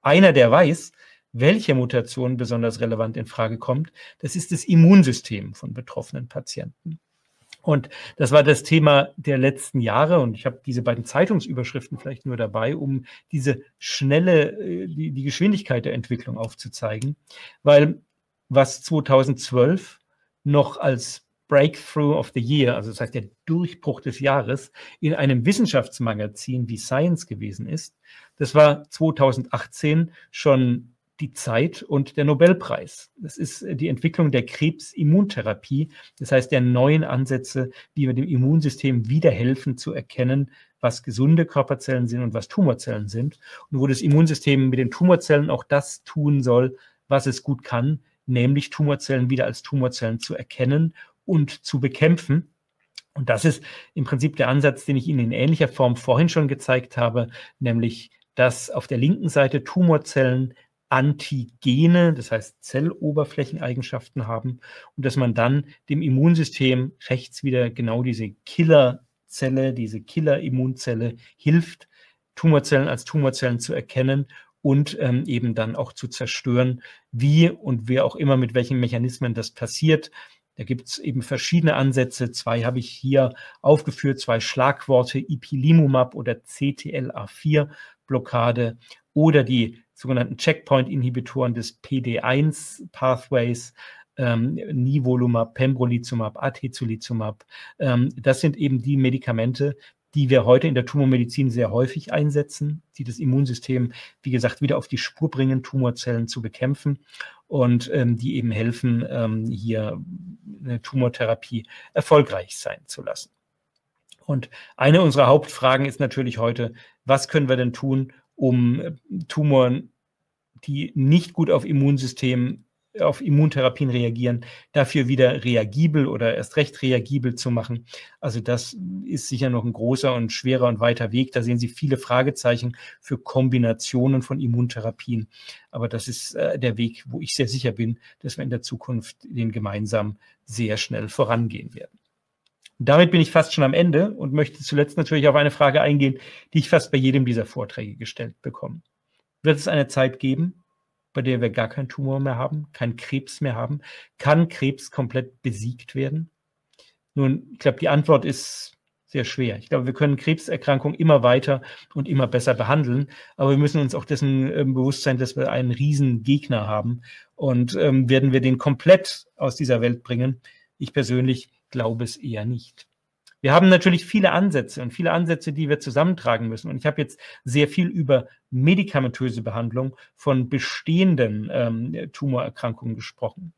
Einer, der weiß, welche Mutation besonders relevant in Frage kommt, das ist das Immunsystem von betroffenen Patienten. Und das war das Thema der letzten Jahre. Und ich habe diese beiden Zeitungsüberschriften vielleicht nur dabei, um diese schnelle, äh, die, die Geschwindigkeit der Entwicklung aufzuzeigen. Weil was 2012 noch als Breakthrough of the Year, also das heißt der Durchbruch des Jahres, in einem Wissenschaftsmagazin wie Science gewesen ist, das war 2018 schon die Zeit und der Nobelpreis. Das ist die Entwicklung der Krebsimmuntherapie, das heißt der neuen Ansätze, wie wir dem Immunsystem wieder helfen zu erkennen, was gesunde Körperzellen sind und was Tumorzellen sind und wo das Immunsystem mit den Tumorzellen auch das tun soll, was es gut kann, nämlich Tumorzellen wieder als Tumorzellen zu erkennen und zu bekämpfen. Und das ist im Prinzip der Ansatz, den ich Ihnen in ähnlicher Form vorhin schon gezeigt habe, nämlich dass auf der linken Seite Tumorzellen Antigene, das heißt Zelloberflächeneigenschaften haben und dass man dann dem Immunsystem rechts wieder genau diese Killerzelle, diese Killer-Immunzelle hilft, Tumorzellen als Tumorzellen zu erkennen und ähm, eben dann auch zu zerstören, wie und wer auch immer mit welchen Mechanismen das passiert. Da gibt es eben verschiedene Ansätze. Zwei habe ich hier aufgeführt, zwei Schlagworte, Ipilimumab oder CTLA4-Blockade oder die sogenannten Checkpoint-Inhibitoren des PD1-Pathways, ähm, Nivolumab, Pembrolizumab, Atezolizumab. Ähm, das sind eben die Medikamente, die wir heute in der Tumormedizin sehr häufig einsetzen, die das Immunsystem, wie gesagt, wieder auf die Spur bringen, Tumorzellen zu bekämpfen und ähm, die eben helfen, ähm, hier eine Tumortherapie erfolgreich sein zu lassen. Und eine unserer Hauptfragen ist natürlich heute, was können wir denn tun, um äh, Tumoren die nicht gut auf Immunsystem, auf Immuntherapien reagieren, dafür wieder reagibel oder erst recht reagibel zu machen. Also das ist sicher noch ein großer und schwerer und weiter Weg. Da sehen Sie viele Fragezeichen für Kombinationen von Immuntherapien. Aber das ist äh, der Weg, wo ich sehr sicher bin, dass wir in der Zukunft den gemeinsam sehr schnell vorangehen werden. damit bin ich fast schon am Ende und möchte zuletzt natürlich auf eine Frage eingehen, die ich fast bei jedem dieser Vorträge gestellt bekomme wird es eine Zeit geben, bei der wir gar keinen Tumor mehr haben, keinen Krebs mehr haben? Kann Krebs komplett besiegt werden? Nun, ich glaube, die Antwort ist sehr schwer. Ich glaube, wir können Krebserkrankungen immer weiter und immer besser behandeln, aber wir müssen uns auch dessen äh, bewusst sein, dass wir einen riesen Gegner haben. Und ähm, werden wir den komplett aus dieser Welt bringen? Ich persönlich glaube es eher nicht. Wir haben natürlich viele Ansätze und viele Ansätze, die wir zusammentragen müssen. Und ich habe jetzt sehr viel über medikamentöse Behandlung von bestehenden ähm, Tumorerkrankungen gesprochen.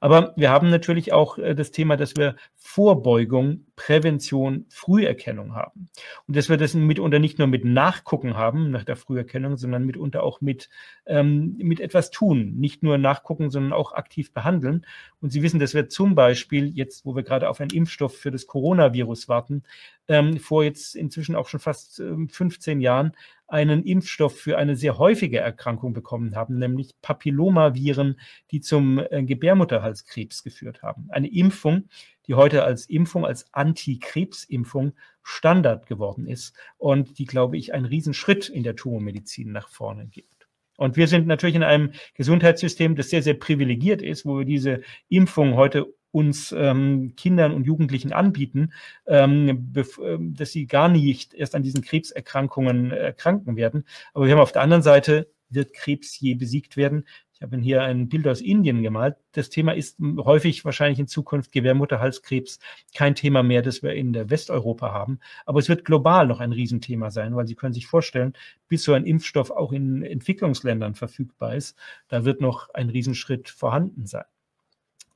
Aber wir haben natürlich auch äh, das Thema, dass wir Vorbeugung, Prävention, Früherkennung haben. Und dass wir das mitunter nicht nur mit Nachgucken haben nach der Früherkennung, sondern mitunter auch mit, ähm, mit etwas tun. Nicht nur nachgucken, sondern auch aktiv behandeln. Und Sie wissen, dass wir zum Beispiel jetzt, wo wir gerade auf einen Impfstoff für das Coronavirus warten, ähm, vor jetzt inzwischen auch schon fast ähm, 15 Jahren einen Impfstoff für eine sehr häufige Erkrankung bekommen haben, nämlich Papillomaviren, die zum äh, Gebärmutterhalskrebs geführt haben. Eine Impfung, die heute als Impfung, als Antikrebsimpfung Standard geworden ist und die, glaube ich, einen Riesenschritt in der Tumormedizin nach vorne gibt. Und wir sind natürlich in einem Gesundheitssystem, das sehr, sehr privilegiert ist, wo wir diese Impfung heute uns ähm, Kindern und Jugendlichen anbieten, ähm, ähm, dass sie gar nicht erst an diesen Krebserkrankungen erkranken werden. Aber wir haben auf der anderen Seite, wird Krebs je besiegt werden? Ich habe hier ein Bild aus Indien gemalt. Das Thema ist häufig wahrscheinlich in Zukunft Gebärmutterhalskrebs kein Thema mehr, das wir in der Westeuropa haben. Aber es wird global noch ein Riesenthema sein, weil Sie können sich vorstellen, bis so ein Impfstoff auch in Entwicklungsländern verfügbar ist, da wird noch ein Riesenschritt vorhanden sein.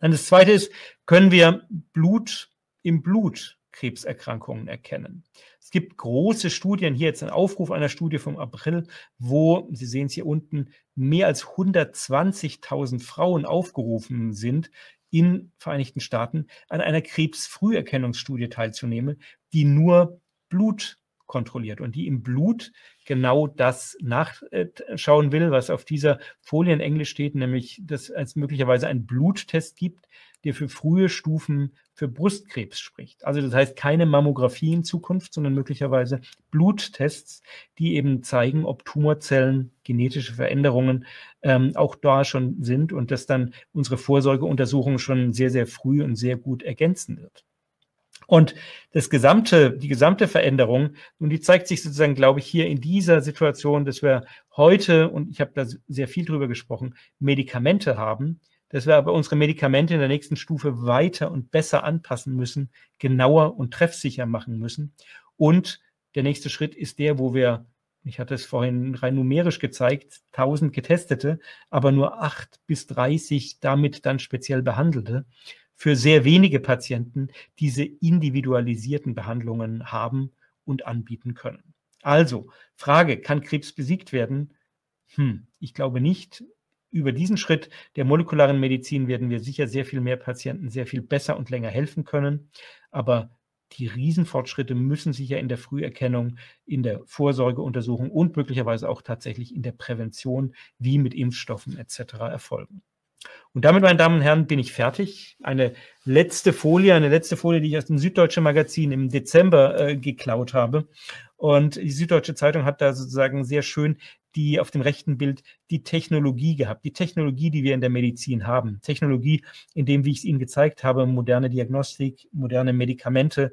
Dann das zweite ist, können wir Blut im Blut Krebserkrankungen erkennen. Es gibt große Studien, hier jetzt ein Aufruf einer Studie vom April, wo, Sie sehen es hier unten, mehr als 120.000 Frauen aufgerufen sind, in Vereinigten Staaten an einer Krebsfrüherkennungsstudie teilzunehmen, die nur Blut kontrolliert und die im Blut genau das nachschauen will, was auf dieser Folie in Englisch steht, nämlich dass es möglicherweise einen Bluttest gibt, der für frühe Stufen für Brustkrebs spricht. Also das heißt keine Mammographie in Zukunft, sondern möglicherweise Bluttests, die eben zeigen, ob Tumorzellen, genetische Veränderungen ähm, auch da schon sind und das dann unsere Vorsorgeuntersuchung schon sehr, sehr früh und sehr gut ergänzen wird. Und das gesamte, die gesamte Veränderung, und die zeigt sich sozusagen, glaube ich, hier in dieser Situation, dass wir heute, und ich habe da sehr viel drüber gesprochen, Medikamente haben, dass wir aber unsere Medikamente in der nächsten Stufe weiter und besser anpassen müssen, genauer und treffsicher machen müssen. Und der nächste Schritt ist der, wo wir, ich hatte es vorhin rein numerisch gezeigt, 1000 Getestete, aber nur 8 bis 30 damit dann speziell behandelte, für sehr wenige Patienten diese individualisierten Behandlungen haben und anbieten können. Also, Frage, kann Krebs besiegt werden? Hm, ich glaube nicht über diesen Schritt der molekularen Medizin werden wir sicher sehr viel mehr Patienten sehr viel besser und länger helfen können. Aber die Riesenfortschritte müssen sicher in der Früherkennung, in der Vorsorgeuntersuchung und möglicherweise auch tatsächlich in der Prävention wie mit Impfstoffen etc. erfolgen. Und damit, meine Damen und Herren, bin ich fertig. Eine letzte Folie, eine letzte Folie, die ich aus dem Süddeutschen Magazin im Dezember äh, geklaut habe. Und die Süddeutsche Zeitung hat da sozusagen sehr schön die auf dem rechten Bild die Technologie gehabt, die Technologie, die wir in der Medizin haben. Technologie, in dem, wie ich es Ihnen gezeigt habe, moderne Diagnostik, moderne Medikamente,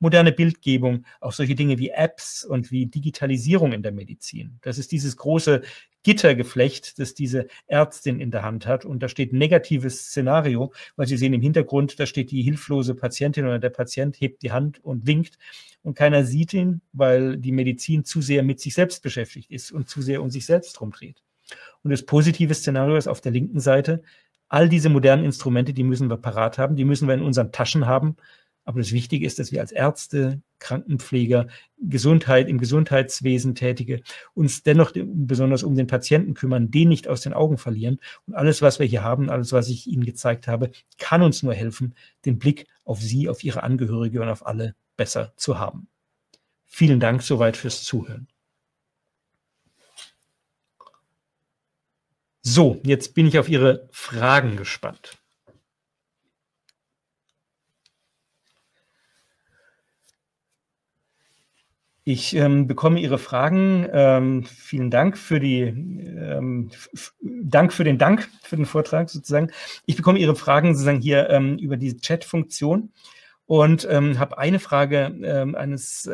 moderne Bildgebung, auch solche Dinge wie Apps und wie Digitalisierung in der Medizin. Das ist dieses große Gittergeflecht, das diese Ärztin in der Hand hat. Und da steht negatives Szenario, weil Sie sehen im Hintergrund, da steht die hilflose Patientin oder der Patient hebt die Hand und winkt und keiner sieht ihn, weil die Medizin zu sehr mit sich selbst beschäftigt ist und zu sehr um sich selbst rumdreht. Und das positive Szenario ist auf der linken Seite, all diese modernen Instrumente, die müssen wir parat haben, die müssen wir in unseren Taschen haben, aber das Wichtige ist, dass wir als Ärzte, Krankenpfleger, Gesundheit, im Gesundheitswesen Tätige uns dennoch besonders um den Patienten kümmern, den nicht aus den Augen verlieren. Und alles, was wir hier haben, alles, was ich Ihnen gezeigt habe, kann uns nur helfen, den Blick auf Sie, auf Ihre Angehörige und auf alle besser zu haben. Vielen Dank soweit fürs Zuhören. So, jetzt bin ich auf Ihre Fragen gespannt. Ich ähm, bekomme Ihre Fragen. Ähm, vielen Dank für die ähm, Dank für den Dank für den Vortrag sozusagen. Ich bekomme Ihre Fragen sozusagen hier ähm, über die Chat-Funktion und ähm, habe eine Frage ähm, eines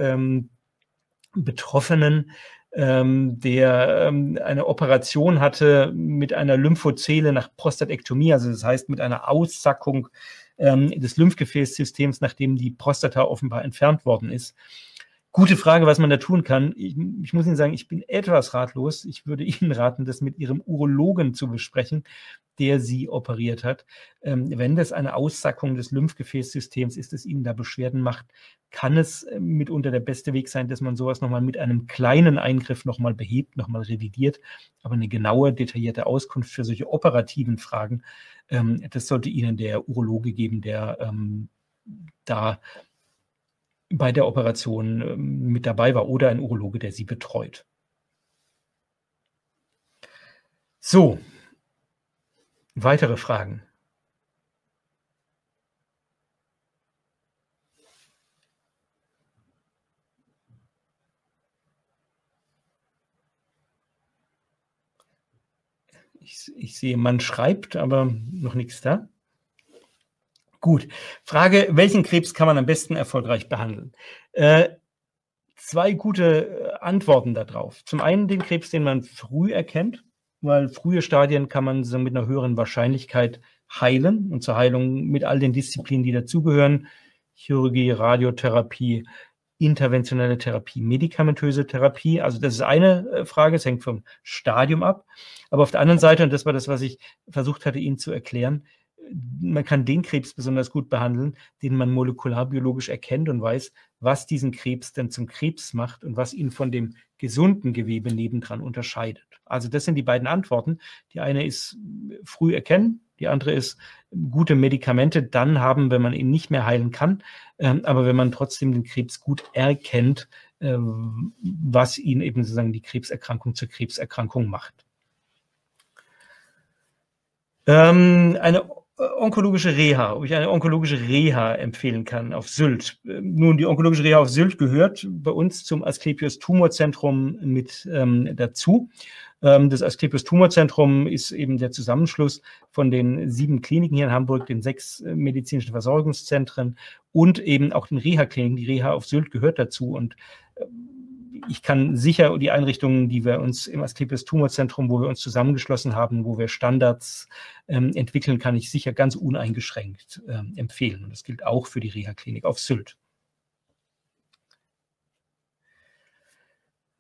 Betroffenen, der eine Operation hatte mit einer Lymphozele nach Prostatektomie, also das heißt mit einer Aussackung des Lymphgefäßsystems, nachdem die Prostata offenbar entfernt worden ist. Gute Frage, was man da tun kann. Ich, ich, muss Ihnen sagen, ich bin etwas ratlos. Ich würde [laughs] Ihnen raten, das mit Ihrem Urologen zu besprechen, der Sie operiert hat. Ähm, wenn das eine Aussackung des Lymphgefäßsystems ist, das Ihnen da Beschwerden macht, kann es äh, mitunter der beste Weg sein, dass man sowas nochmal mit einem kleinen Eingriff nochmal behebt, nochmal revidiert. Aber eine genaue, detaillierte Auskunft für solche operativen Fragen, ähm, das sollte Ihnen der Urologe geben, der ähm, da bei der Operation ähm, mit dabei war oder ein Urologe, der sie betreut. So, weitere Fragen. Ich, ich sehe, man schreibt, aber noch nichts da. Gut. Frage, welchen Krebs kann man am besten erfolgreich behandeln? Äh, zwei gute äh, Antworten darauf. Zum einen den Krebs, den man früh erkennt, weil frühe Stadien kann man so mit einer höheren Wahrscheinlichkeit heilen und zur Heilung mit all den Disziplinen, die dazugehören, Chirurgie, Radiotherapie, interventionelle Therapie, medikamentöse Therapie. Also das ist eine äh, Frage, es hängt vom Stadium ab. Aber auf der anderen Seite, und das war das, was ich versucht hatte, Ihnen zu erklären, man kann den Krebs besonders gut behandeln, den man molekularbiologisch erkennt und weiß, was diesen Krebs denn zum Krebs macht und was ihn von dem gesunden Gewebe nebendran unterscheidet. Also das sind die beiden Antworten. Die eine ist früh erkennen, die andere ist gute Medikamente dann haben, wenn man ihn nicht mehr heilen kann. Ähm, aber wenn man trotzdem den Krebs gut erkennt, ähm, was ihn eben sozusagen die Krebserkrankung zur Krebserkrankung macht. Ähm, eine onkologische Reha, ob ich eine onkologische Reha empfehlen kann auf Sylt. Nun, die onkologische Reha auf Sylt gehört bei uns zum Asklepios Tumorzentrum mit ähm, dazu. Ähm, das Asklepios Tumorzentrum ist eben der Zusammenschluss von den sieben Kliniken hier in Hamburg, den sechs äh, medizinischen Versorgungszentren und eben auch den Reha-Kliniken. Die Reha auf Sylt gehört dazu und äh, ich kann sicher die Einrichtungen, die wir uns im Asklepios Tumorzentrum, wo wir uns zusammengeschlossen haben, wo wir Standards ähm, entwickeln, kann ich sicher ganz uneingeschränkt ähm, empfehlen. Und das gilt auch für die Reha-Klinik auf Sylt.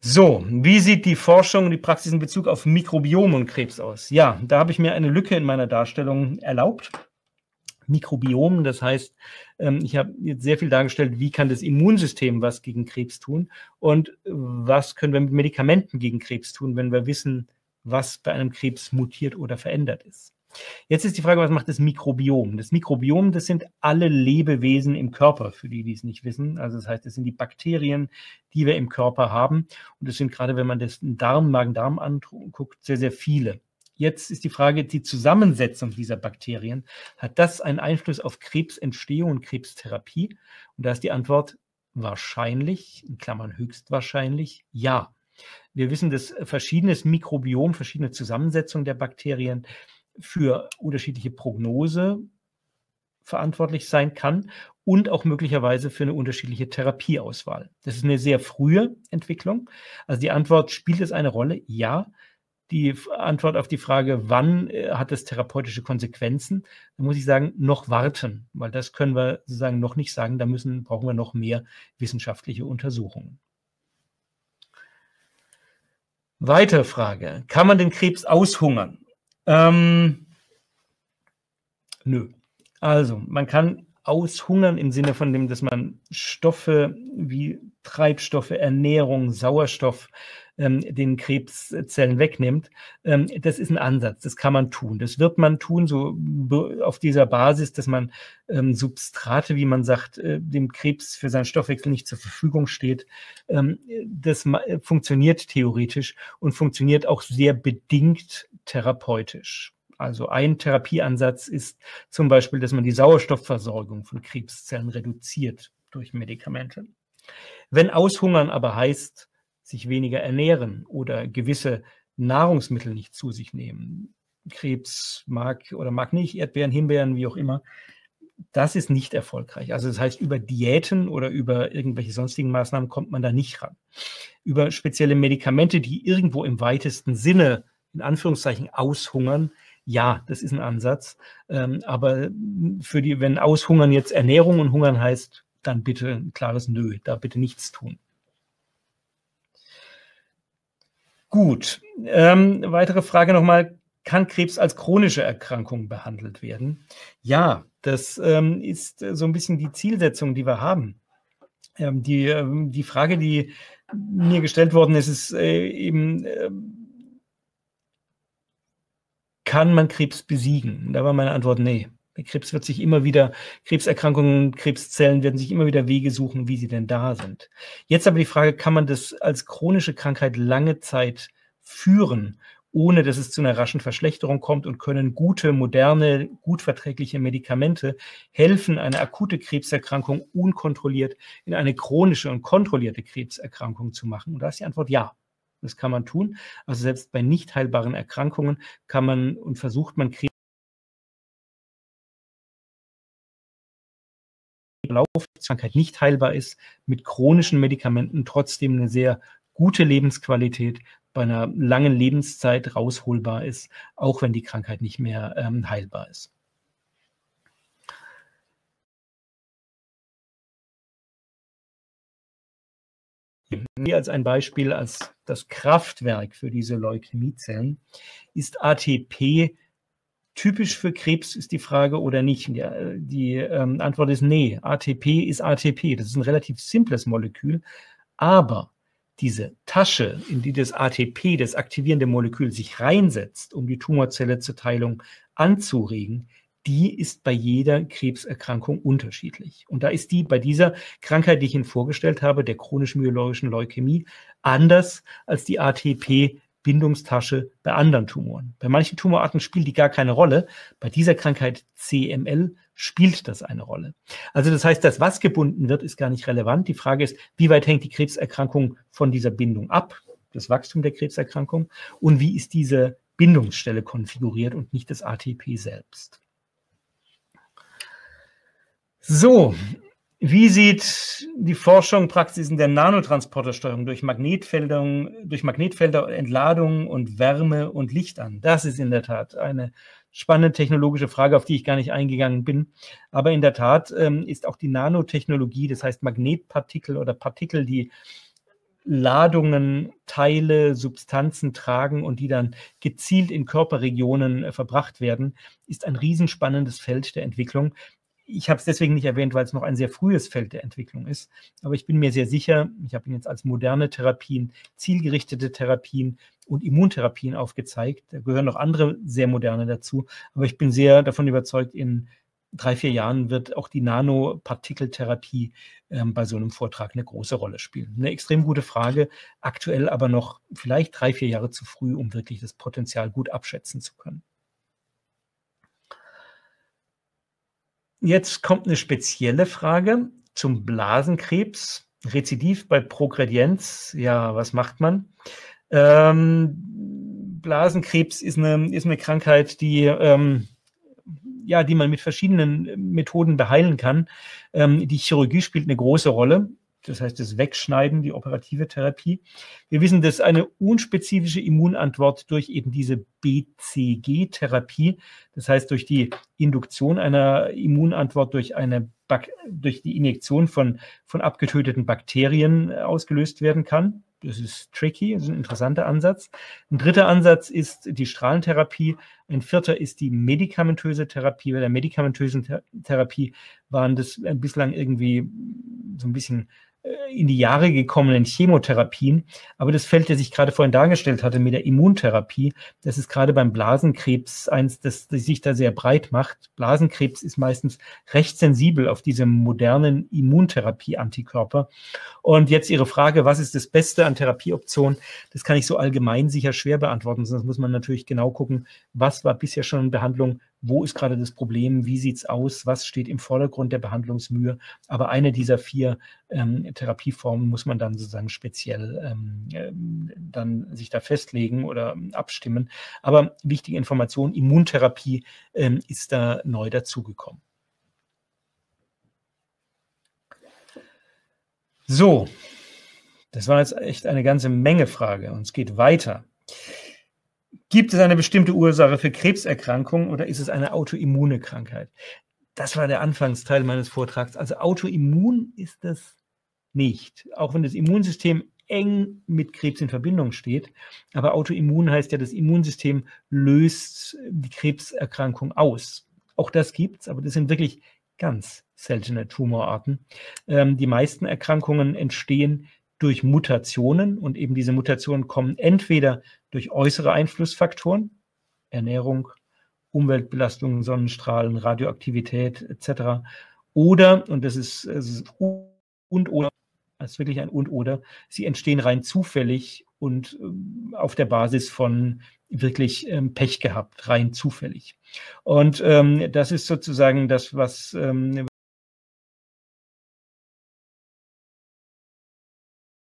So, wie sieht die Forschung und die Praxis in Bezug auf Mikrobiom und Krebs aus? Ja, da habe ich mir eine Lücke in meiner Darstellung erlaubt. Mikrobiom. Das heißt, ähm, ich habe jetzt sehr viel dargestellt, wie kann das Immunsystem was gegen Krebs tun und was können wir mit Medikamenten gegen Krebs tun, wenn wir wissen, was bei einem Krebs mutiert oder verändert ist. Jetzt ist die Frage, was macht das Mikrobiom? Das Mikrobiom, das sind alle Lebewesen im Körper, für die, die es nicht wissen. Also das heißt, das sind die Bakterien, die wir im Körper haben. Und das sind gerade, wenn man das Darm, Magen-Darm anguckt, sehr, sehr viele. Jetzt ist die Frage, die Zusammensetzung dieser Bakterien, hat das einen Einfluss auf Krebsentstehung und Krebstherapie? Und da ist die Antwort wahrscheinlich, in Klammern höchstwahrscheinlich, ja. Wir wissen, dass verschiedenes Mikrobiom, verschiedene Zusammensetzungen der Bakterien für unterschiedliche Prognose verantwortlich sein kann und auch möglicherweise für eine unterschiedliche Therapieauswahl. Das ist eine sehr frühe Entwicklung. Also die Antwort, spielt es eine Rolle? Ja die Antwort auf die Frage, wann äh, hat es therapeutische Konsequenzen, da muss ich sagen, noch warten, weil das können wir sozusagen noch nicht sagen. Da müssen, brauchen wir noch mehr wissenschaftliche Untersuchungen. Weitere Frage. Kann man den Krebs aushungern? Ähm, nö. Also, man kann aushungern im Sinne von dem, dass man Stoffe wie Treibstoffe, Ernährung, Sauerstoff ähm, den Krebszellen wegnimmt. Ähm, das ist ein Ansatz, das kann man tun. Das wird man tun, so auf dieser Basis, dass man ähm, Substrate, wie man sagt, äh, dem Krebs für seinen Stoffwechsel nicht zur Verfügung steht. Ähm, das funktioniert theoretisch und funktioniert auch sehr bedingt therapeutisch. Also ein Therapieansatz ist zum Beispiel, dass man die Sauerstoffversorgung von Krebszellen reduziert durch Medikamente. Wenn Aushungern aber heißt, sich weniger ernähren oder gewisse Nahrungsmittel nicht zu sich nehmen. Krebs mag oder mag nicht, Erdbeeren, Himbeeren, wie auch immer. Das ist nicht erfolgreich. Also das heißt, über Diäten oder über irgendwelche sonstigen Maßnahmen kommt man da nicht ran. Über spezielle Medikamente, die irgendwo im weitesten Sinne, in Anführungszeichen, aushungern, ja, das ist ein Ansatz. Ähm, aber für die, wenn Aushungern jetzt Ernährung und Hungern heißt, dann bitte ein klares Nö, da bitte nichts tun. Gut. Ähm, weitere Frage nochmal. Kann Krebs als chronische Erkrankung behandelt werden? Ja, das ähm, ist so ein bisschen die Zielsetzung, die wir haben. Ähm, die, ähm, die Frage, die mir gestellt worden ist, ist äh, eben, äh, kann man Krebs besiegen? Da war meine Antwort, nee. Krebs wird sich immer wieder, Krebserkrankungen, Krebszellen werden sich immer wieder Wege suchen, wie sie denn da sind. Jetzt aber die Frage, kann man das als chronische Krankheit lange Zeit führen ohne dass es zu einer raschen Verschlechterung kommt und können gute, moderne, gut verträgliche Medikamente helfen, eine akute Krebserkrankung unkontrolliert in eine chronische und kontrollierte Krebserkrankung zu machen? Und da ist die Antwort ja. Das kann man tun. Also selbst bei nicht heilbaren Erkrankungen kann man und versucht man Krebs Krankheit nicht heilbar ist, mit chronischen Medikamenten trotzdem eine sehr gute Lebensqualität bei einer langen Lebenszeit rausholbar ist, auch wenn die Krankheit nicht mehr ähm, heilbar ist. Hier als ein Beispiel, als das Kraftwerk für diese Leukämiezellen ist ATP typisch für Krebs, ist die Frage oder nicht. Die, die ähm, Antwort ist nee. ATP ist ATP. Das ist ein relativ simples Molekül, aber diese Tasche, in die das ATP, das aktivierende Molekül, sich reinsetzt, um die Tumorzelle zur Teilung anzuregen, die ist bei jeder Krebserkrankung unterschiedlich. Und da ist die bei dieser Krankheit, die ich Ihnen vorgestellt habe, der chronisch-myologischen Leukämie, anders als die ATP Bindungstasche bei anderen Tumoren. Bei manchen Tumorarten spielt die gar keine Rolle. Bei dieser Krankheit CML spielt das eine Rolle. Also das heißt, das, was gebunden wird, ist gar nicht relevant. Die Frage ist, wie weit hängt die Krebserkrankung von dieser Bindung ab, das Wachstum der Krebserkrankung, und wie ist diese Bindungsstelle konfiguriert und nicht das ATP selbst. So, wie sieht die Forschung Praxis in der Nanotransportersteuerung durch Magnetfelder, durch Magnetfelder, Entladung und Wärme und Licht an? Das ist in der Tat eine spannende technologische Frage, auf die ich gar nicht eingegangen bin. Aber in der Tat ähm, ist auch die Nanotechnologie, das heißt Magnetpartikel oder Partikel, die Ladungen, Teile, Substanzen tragen und die dann gezielt in Körperregionen äh, verbracht werden, ist ein riesenspannendes Feld der Entwicklung, ich habe es deswegen nicht erwähnt, weil es noch ein sehr frühes Feld der Entwicklung ist. Aber ich bin mir sehr sicher, ich habe Ihnen jetzt als moderne Therapien, zielgerichtete Therapien und Immuntherapien aufgezeigt. Da gehören noch andere sehr moderne dazu. Aber ich bin sehr davon überzeugt, in drei, vier Jahren wird auch die Nanopartikeltherapie ähm, bei so einem Vortrag eine große Rolle spielen. Eine extrem gute Frage, aktuell aber noch vielleicht drei, vier Jahre zu früh, um wirklich das Potenzial gut abschätzen zu können. Jetzt kommt eine spezielle Frage zum Blasenkrebs. Rezidiv bei Progredienz. Ja, was macht man? Ähm, Blasenkrebs ist eine, ist eine Krankheit, die, ähm, ja, die man mit verschiedenen Methoden beheilen kann. Ähm, die Chirurgie spielt eine große Rolle das heißt das Wegschneiden, die operative Therapie. Wir wissen, dass eine unspezifische Immunantwort durch eben diese BCG-Therapie, das heißt durch die Induktion einer Immunantwort durch eine durch die Injektion von, von abgetöteten Bakterien ausgelöst werden kann. Das ist tricky, das ist ein interessanter Ansatz. Ein dritter Ansatz ist die Strahlentherapie. Ein vierter ist die medikamentöse Therapie. Bei der medikamentösen Therapie waren das bislang irgendwie so ein bisschen äh, in die Jahre gekommenen Chemotherapien. Aber das Feld, das ich gerade vorhin dargestellt hatte mit der Immuntherapie, das ist gerade beim Blasenkrebs eins, das, das sich da sehr breit macht. Blasenkrebs ist meistens recht sensibel auf diese modernen Immuntherapie-Antikörper. Und jetzt Ihre Frage, was ist das Beste an Therapieoptionen? Das kann ich so allgemein sicher schwer beantworten. Sonst muss man natürlich genau gucken, was war bisher schon in Behandlung, wo ist gerade das Problem, wie sieht es aus, was steht im Vordergrund der Behandlungsmühe. Aber eine dieser vier ähm, Therapieformen muss man dann sozusagen speziell ähm, äh, dann sich da festlegen oder ähm, abstimmen. Aber wichtige Information, Immuntherapie ähm, ist da neu dazugekommen. So, das war jetzt echt eine ganze Menge Frage und es geht weiter. Gibt es eine bestimmte Ursache für Krebserkrankungen oder ist es eine autoimmune Krankheit? Das war der Anfangsteil meines Vortrags. Also autoimmun ist das nicht, auch wenn das Immunsystem eng mit Krebs in Verbindung steht. Aber autoimmun heißt ja, das Immunsystem löst die Krebserkrankung aus. Auch das gibt es, aber das sind wirklich ganz seltene Tumorarten. Ähm, die meisten Erkrankungen entstehen durch Mutationen und eben diese Mutationen kommen entweder durch äußere Einflussfaktoren, Ernährung, Umweltbelastungen, Sonnenstrahlen, Radioaktivität etc. Oder, und das ist, das ist und oder, das ist wirklich ein und oder, sie entstehen rein zufällig und ähm, auf der Basis von wirklich ähm, Pech gehabt, rein zufällig. Und ähm, das ist sozusagen das, was ähm,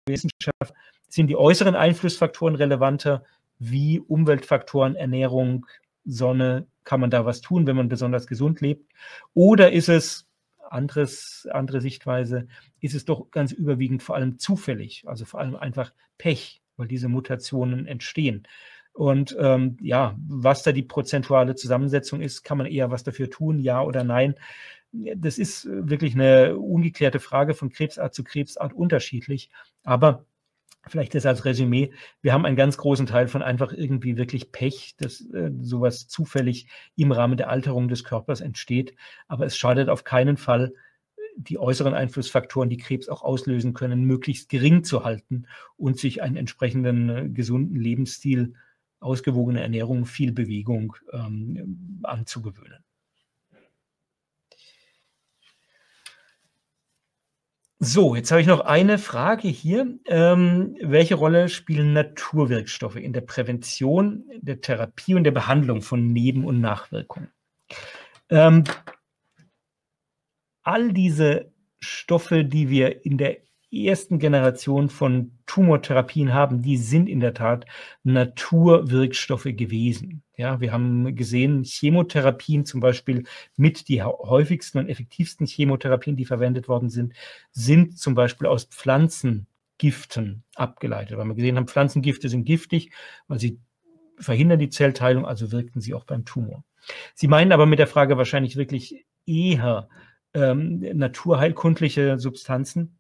Wissenschaft sind die äußeren Einflussfaktoren relevanter wie Umweltfaktoren, Ernährung, Sonne. Kann man da was tun, wenn man besonders gesund lebt? Oder ist es anderes, andere Sichtweise, ist es doch ganz überwiegend vor allem zufällig, also vor allem einfach Pech, weil diese Mutationen entstehen. Und ähm, ja, was da die prozentuale Zusammensetzung ist, kann man eher was dafür tun, ja oder nein. Das ist wirklich eine ungeklärte Frage von Krebsart zu Krebsart unterschiedlich. Aber vielleicht das als Resümee. Wir haben einen ganz großen Teil von einfach irgendwie wirklich Pech, dass äh, sowas zufällig im Rahmen der Alterung des Körpers entsteht. Aber es schadet auf keinen Fall, die äußeren Einflussfaktoren, die Krebs auch auslösen können, möglichst gering zu halten und sich einen entsprechenden äh, gesunden Lebensstil, ausgewogene Ernährung, viel Bewegung ähm, anzugewöhnen. So, jetzt habe ich noch eine Frage hier. Ähm, welche Rolle spielen Naturwirkstoffe in der Prävention, der Therapie und der Behandlung von Neben- und Nachwirkungen? Ähm, all diese Stoffe, die wir in der ersten Generation von Tumortherapien haben, die sind in der Tat Naturwirkstoffe gewesen. Ja, wir haben gesehen, Chemotherapien zum Beispiel mit die häufigsten und effektivsten Chemotherapien, die verwendet worden sind, sind zum Beispiel aus Pflanzengiften abgeleitet, weil wir gesehen haben, Pflanzengifte sind giftig, weil sie verhindern die Zellteilung, also wirkten sie auch beim Tumor. Sie meinen aber mit der Frage wahrscheinlich wirklich eher ähm, naturheilkundliche Substanzen.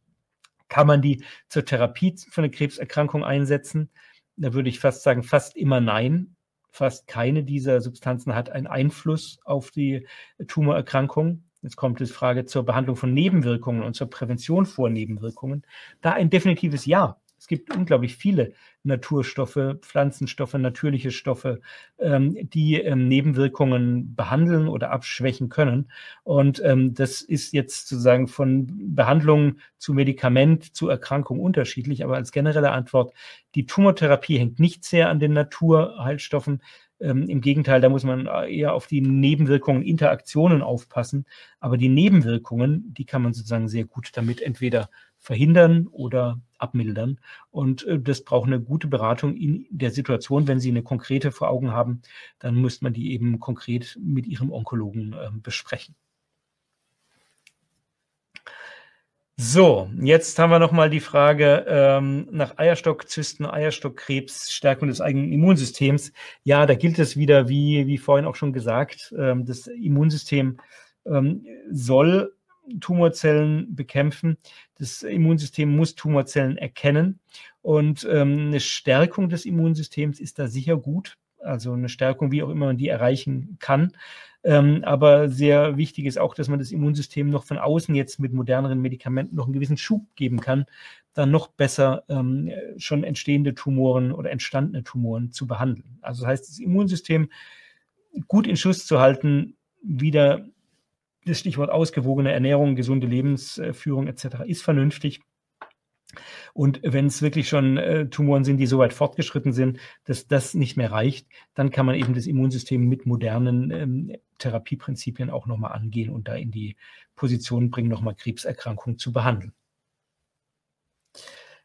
Kann man die zur Therapie für eine Krebserkrankung einsetzen? Da würde ich fast sagen, fast immer nein. Fast keine dieser Substanzen hat einen Einfluss auf die Tumorerkrankung. Jetzt kommt die Frage zur Behandlung von Nebenwirkungen und zur Prävention vor Nebenwirkungen. Da ein definitives Ja. Es gibt unglaublich viele Naturstoffe, Pflanzenstoffe, natürliche Stoffe, ähm, die ähm, Nebenwirkungen behandeln oder abschwächen können. Und ähm, das ist jetzt sozusagen von Behandlung zu Medikament zu Erkrankung unterschiedlich. Aber als generelle Antwort, die Tumortherapie hängt nicht sehr an den Naturheilstoffen. Ähm, Im Gegenteil, da muss man eher auf die Nebenwirkungen, Interaktionen aufpassen. Aber die Nebenwirkungen, die kann man sozusagen sehr gut damit entweder verhindern oder abmildern. Und äh, das braucht eine gute Beratung in der Situation. Wenn Sie eine konkrete vor Augen haben, dann muss man die eben konkret mit Ihrem Onkologen äh, besprechen. So, jetzt haben wir nochmal die Frage ähm, nach Eierstockzysten, Eierstockkrebs, Stärkung des eigenen Immunsystems. Ja, da gilt es wieder, wie, wie vorhin auch schon gesagt, ähm, das Immunsystem ähm, soll Tumorzellen bekämpfen. Das Immunsystem muss Tumorzellen erkennen und ähm, eine Stärkung des Immunsystems ist da sicher gut. Also eine Stärkung, wie auch immer man die erreichen kann. Ähm, aber sehr wichtig ist auch, dass man das Immunsystem noch von außen jetzt mit moderneren Medikamenten noch einen gewissen Schub geben kann, dann noch besser ähm, schon entstehende Tumoren oder entstandene Tumoren zu behandeln. Also das heißt, das Immunsystem gut in Schuss zu halten, wieder das Stichwort ausgewogene Ernährung, gesunde Lebensführung etc. ist vernünftig. Und wenn es wirklich schon äh, Tumoren sind, die so weit fortgeschritten sind, dass das nicht mehr reicht, dann kann man eben das Immunsystem mit modernen ähm, Therapieprinzipien auch nochmal angehen und da in die Position bringen, nochmal Krebserkrankungen zu behandeln.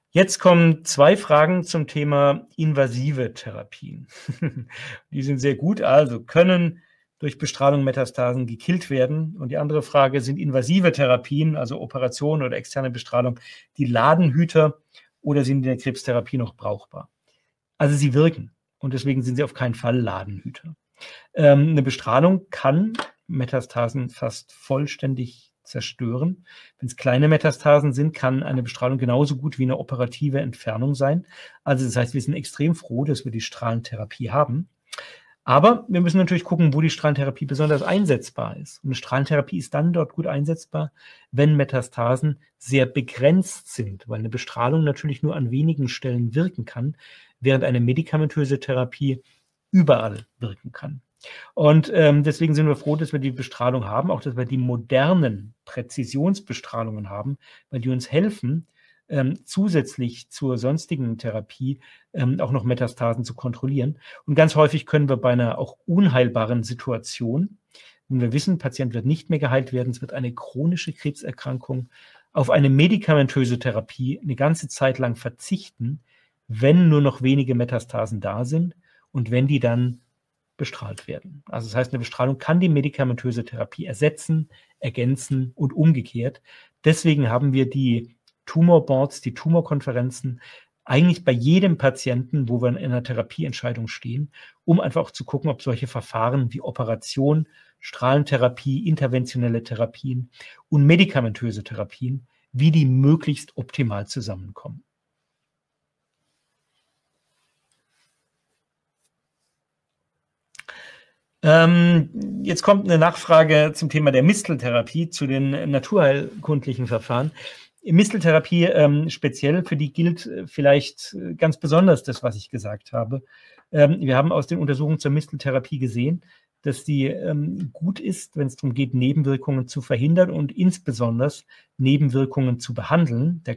Jetzt kommen zwei Fragen zum Thema invasive Therapien. [laughs] die sind sehr gut. Also können durch Bestrahlung Metastasen gekillt werden? Und die andere Frage, sind invasive Therapien, also Operationen oder externe Bestrahlung, die Ladenhüter oder sind in der Krebstherapie noch brauchbar? Also sie wirken und deswegen sind sie auf keinen Fall Ladenhüter. Ähm, eine Bestrahlung kann Metastasen fast vollständig zerstören. Wenn es kleine Metastasen sind, kann eine Bestrahlung genauso gut wie eine operative Entfernung sein. Also das heißt, wir sind extrem froh, dass wir die Strahlentherapie haben. Aber wir müssen natürlich gucken, wo die Strahlentherapie besonders einsetzbar ist. Und Strahlentherapie ist dann dort gut einsetzbar, wenn Metastasen sehr begrenzt sind, weil eine Bestrahlung natürlich nur an wenigen Stellen wirken kann, während eine medikamentöse Therapie überall wirken kann. Und ähm, deswegen sind wir froh, dass wir die Bestrahlung haben, auch dass wir die modernen Präzisionsbestrahlungen haben, weil die uns helfen, ähm, zusätzlich zur sonstigen Therapie ähm, auch noch Metastasen zu kontrollieren. Und ganz häufig können wir bei einer auch unheilbaren Situation, wenn wir wissen, Patient wird nicht mehr geheilt werden, es wird eine chronische Krebserkrankung, auf eine medikamentöse Therapie eine ganze Zeit lang verzichten, wenn nur noch wenige Metastasen da sind und wenn die dann bestrahlt werden. Also das heißt, eine Bestrahlung kann die medikamentöse Therapie ersetzen, ergänzen und umgekehrt. Deswegen haben wir die Tumorboards, die Tumorkonferenzen eigentlich bei jedem Patienten, wo wir in einer Therapieentscheidung stehen, um einfach auch zu gucken, ob solche Verfahren wie Operation, Strahlentherapie, interventionelle Therapien und medikamentöse Therapien, wie die möglichst optimal zusammenkommen. Ähm, jetzt kommt eine Nachfrage zum Thema der Misteltherapie, zu den naturheilkundlichen Verfahren. Misteltherapie ähm, speziell, für die gilt äh, vielleicht äh, ganz besonders das, was ich gesagt habe. Ähm, wir haben aus den Untersuchungen zur Misteltherapie gesehen, dass die ähm, gut ist, wenn es darum geht, Nebenwirkungen zu verhindern und insbesondere Nebenwirkungen zu behandeln. Da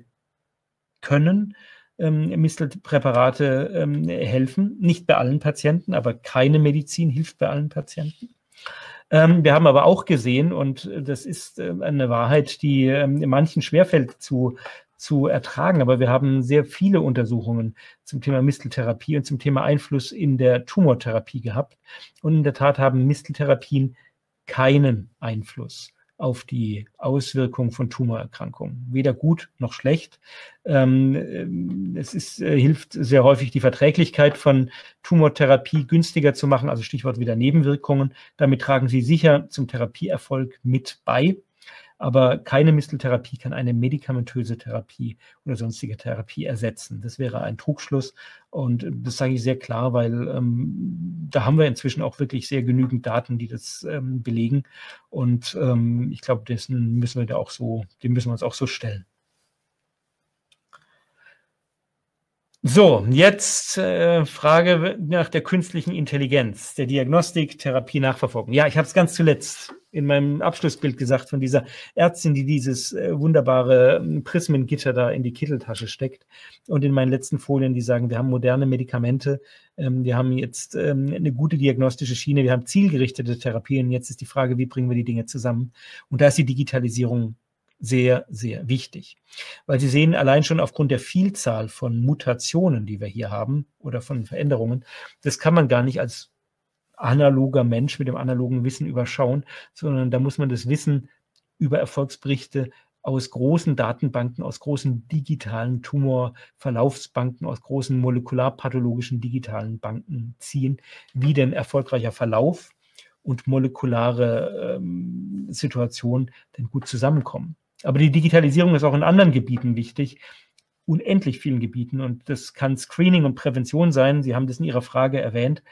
können ähm, Mistelpräparate ähm, helfen. Nicht bei allen Patienten, aber keine Medizin hilft bei allen Patienten. Ähm, wir haben aber auch gesehen, und das ist äh, eine Wahrheit, die ähm, manchen schwerfällt zu, zu ertragen, aber wir haben sehr viele Untersuchungen zum Thema Misteltherapie und zum Thema Einfluss in der Tumortherapie gehabt. Und in der Tat haben Misteltherapien keinen Einfluss auf die Auswirkung von Tumorerkrankungen. Weder gut noch schlecht. Ähm, es ist, äh, hilft sehr häufig, die Verträglichkeit von Tumortherapie günstiger zu machen, also Stichwort wieder Nebenwirkungen. Damit tragen sie sicher zum Therapieerfolg mit bei. Aber keine Misteltherapie kann eine medikamentöse Therapie oder sonstige Therapie ersetzen. Das wäre ein Trugschluss. Und das sage ich sehr klar, weil ähm, da haben wir inzwischen auch wirklich sehr genügend Daten, die das ähm, belegen. Und ähm, ich glaube, dessen müssen wir da auch so, dem müssen wir uns auch so stellen. So, jetzt äh, Frage nach der künstlichen Intelligenz, der Diagnostik, Therapie, Nachverfolgung. Ja, ich habe es ganz zuletzt in meinem Abschlussbild gesagt von dieser Ärztin, die dieses äh, wunderbare ähm, Prismengitter da in die Kitteltasche steckt. Und in meinen letzten Folien, die sagen, wir haben moderne Medikamente, ähm, wir haben jetzt ähm, eine gute diagnostische Schiene, wir haben zielgerichtete Therapien. Jetzt ist die Frage, wie bringen wir die Dinge zusammen? Und da ist die Digitalisierung sehr, sehr wichtig. Weil Sie sehen, allein schon aufgrund der Vielzahl von Mutationen, die wir hier haben oder von Veränderungen, das kann man gar nicht als analoger Mensch mit dem analogen Wissen überschauen, sondern da muss man das Wissen über Erfolgsberichte aus großen Datenbanken, aus großen digitalen Tumorverlaufsbanken, aus großen molekularpathologischen digitalen Banken ziehen, wie denn erfolgreicher Verlauf und molekulare ähm, Situation denn gut zusammenkommen. Aber die Digitalisierung ist auch in anderen Gebieten wichtig, unendlich vielen Gebieten. Und das kann Screening und Prävention sein. Sie haben das in Ihrer Frage erwähnt.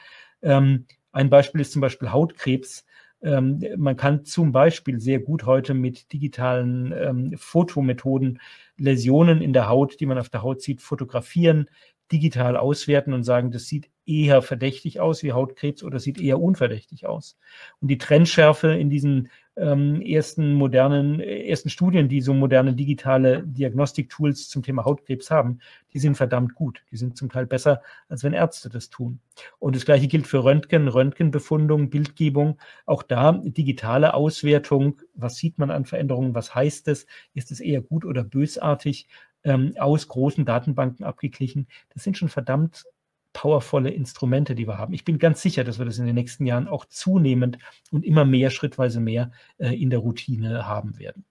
Ähm, ein Beispiel ist zum Beispiel Hautkrebs. Ähm, man kann zum Beispiel sehr gut heute mit digitalen ähm, Fotomethoden Läsionen in der Haut, die man auf der Haut sieht, fotografieren, digital auswerten und sagen, das sieht eher verdächtig aus wie Hautkrebs oder sieht eher unverdächtig aus. Und die Trendschärfe in diesen ähm, ersten modernen, ersten Studien, die so moderne digitale Diagnostiktools zum Thema Hautkrebs haben, die sind verdammt gut. Die sind zum Teil besser, als wenn Ärzte das tun. Und das gleiche gilt für Röntgen, Röntgenbefundung, Bildgebung. Auch da digitale Auswertung. Was sieht man an Veränderungen? Was heißt es? Ist es eher gut oder bösartig? Ähm, aus großen Datenbanken abgeglichen. Das sind schon verdammt powervolle Instrumente, die wir haben. Ich bin ganz sicher, dass wir das in den nächsten Jahren auch zunehmend und immer mehr, schrittweise mehr äh, in der Routine haben werden.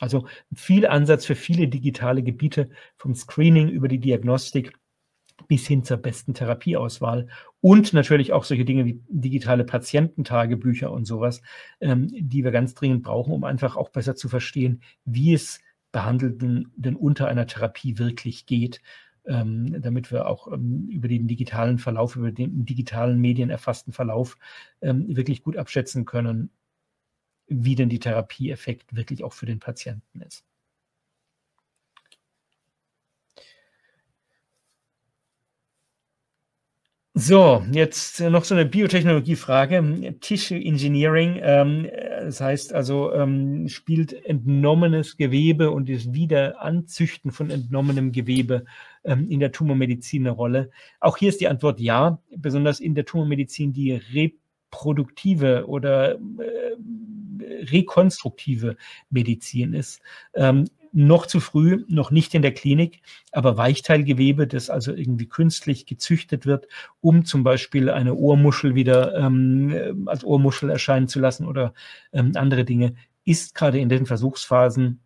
Also viel Ansatz für viele digitale Gebiete, vom Screening über die Diagnostik bis hin zur besten Therapieauswahl und natürlich auch solche Dinge wie digitale Patiententagebücher und sowas, ähm, die wir ganz dringend brauchen, um einfach auch besser zu verstehen, wie es Behandelten denn unter einer Therapie wirklich geht ähm, damit wir auch ähm, über den digitalen Verlauf, über den digitalen Medien erfassten Verlauf ähm, wirklich gut abschätzen können, wie denn die Therapieeffekt wirklich auch für den Patienten ist. So, jetzt noch so eine Biotechnologiefrage. Tissue Engineering, ähm, das heißt also, ähm, spielt entnommenes Gewebe und das Wiederanzüchten von entnommenem Gewebe ähm, in der Tumormedizin eine Rolle? Auch hier ist die Antwort ja, besonders in der Tumormedizin, die reproduktive oder äh, rekonstruktive Medizin ist. Ähm, noch zu früh, noch nicht in der Klinik, aber Weichteilgewebe, das also irgendwie künstlich gezüchtet wird, um zum Beispiel eine Ohrmuschel wieder ähm, als Ohrmuschel erscheinen zu lassen oder ähm, andere Dinge, ist gerade in den Versuchsphasen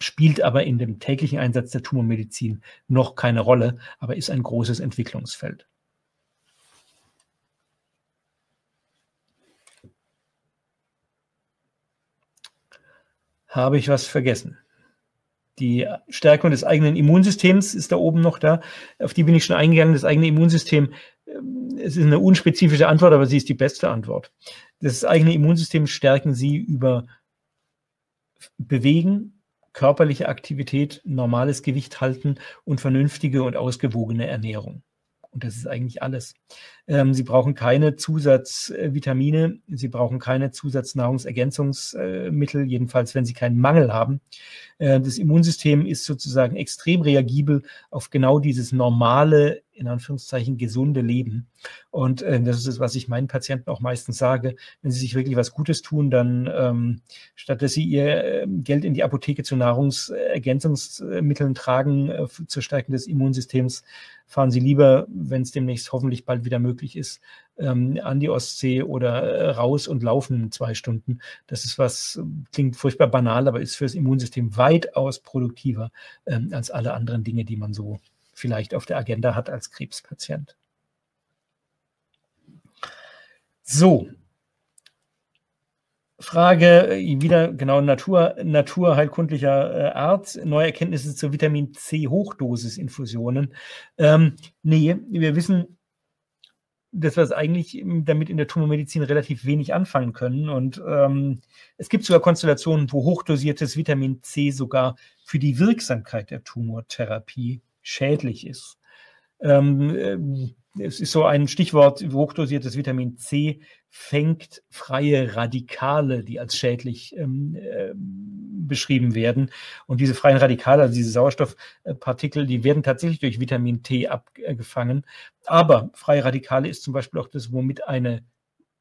spielt aber in dem täglichen Einsatz der Tumormedizin noch keine Rolle, aber ist ein großes Entwicklungsfeld. Habe ich was vergessen? Die Stärkung des eigenen Immunsystems ist da oben noch da. Auf die bin ich schon eingegangen. Das eigene Immunsystem, ähm, es ist eine unspezifische Antwort, aber sie ist die beste Antwort. Das eigene Immunsystem stärken Sie über Bewegen, körperliche Aktivität, normales Gewicht halten und vernünftige und ausgewogene Ernährung. Und das ist eigentlich alles. Ähm, Sie brauchen keine Zusatzvitamine, Sie brauchen keine Zusatznahrungsergänzungsmittel, jedenfalls wenn Sie keinen Mangel haben. Äh, das Immunsystem ist sozusagen extrem reagibel auf genau dieses normale, in Anführungszeichen, gesunde Leben. Und äh, das ist es, was ich meinen Patienten auch meistens sage. Wenn sie sich wirklich was Gutes tun, dann ähm, statt dass sie ihr äh, Geld in die Apotheke zu Nahrungsergänzungsmitteln tragen, äh, zur Stärkung des Immunsystems, fahren Sie lieber, wenn es demnächst hoffentlich bald wieder möglich ist, ähm, an die Ostsee oder äh, raus und laufen zwei Stunden. Das ist was, klingt furchtbar banal, aber ist fürs Immunsystem weitaus produktiver ähm, als alle anderen Dinge, die man so vielleicht auf der Agenda hat als Krebspatient. So, Frage äh, wieder genau Natur, naturheilkundlicher äh, Art, neue Erkenntnisse zur Vitamin C Hochdosisinfusionen. Ähm, nee, wir wissen, dass wir es eigentlich damit in der Tumormedizin relativ wenig anfangen können. Und ähm, es gibt sogar Konstellationen, wo hochdosiertes Vitamin C sogar für die Wirksamkeit der Tumortherapie schädlich ist. Ähm, ähm es ist so ein Stichwort, hochdosiertes Vitamin C fängt freie Radikale, die als schädlich ähm, äh, beschrieben werden. Und diese freien Radikale, also diese Sauerstoffpartikel, die werden tatsächlich durch Vitamin T abgefangen. Aber freie Radikale ist zum Beispiel auch das, womit eine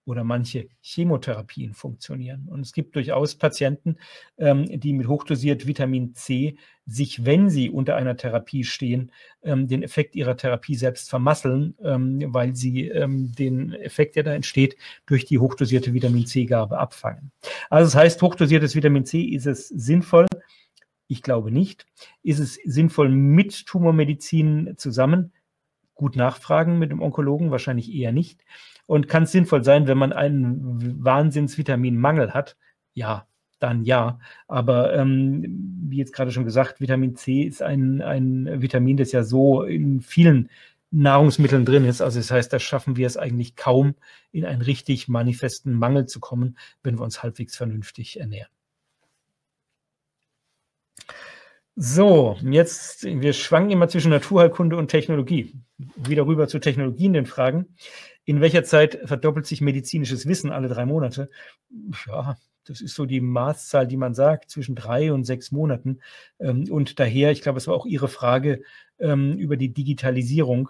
oder manche Chemotherapien funktionieren. Und es gibt durchaus Patienten, ähm, die mit hochdosiert Vitamin C sich, wenn sie unter einer Therapie stehen, ähm, den Effekt ihrer Therapie selbst vermasseln, ähm, weil sie ähm, den Effekt, der da entsteht, durch die hochdosierte Vitamin C-Gabe abfangen. Also das heißt, hochdosiertes Vitamin C ist es sinnvoll. Ich glaube nicht. Ist es sinnvoll mit Tumormedizin zusammen? Gut nachfragen mit dem Onkologen, wahrscheinlich eher nicht. Und kann es sinnvoll sein, wenn man einen Wahnsinnsvitaminmangel hat? Ja, dann ja. Aber ähm, wie jetzt gerade schon gesagt, Vitamin C ist ein, ein Vitamin, das ja so in vielen Nahrungsmitteln drin ist. Also das heißt, da schaffen wir es eigentlich kaum, in einen richtig manifesten Mangel zu kommen, wenn wir uns halbwegs vernünftig ernähren. So, jetzt, wir schwanken immer zwischen Naturheilkunde und Technologie. Wieder rüber zu Technologien, den Fragen. In welcher Zeit verdoppelt sich medizinisches Wissen alle drei Monate? Ja, das ist so die Maßzahl, die man sagt, zwischen drei und sechs Monaten. Ähm, und daher, ich glaube, es war auch Ihre Frage ähm, über die Digitalisierung.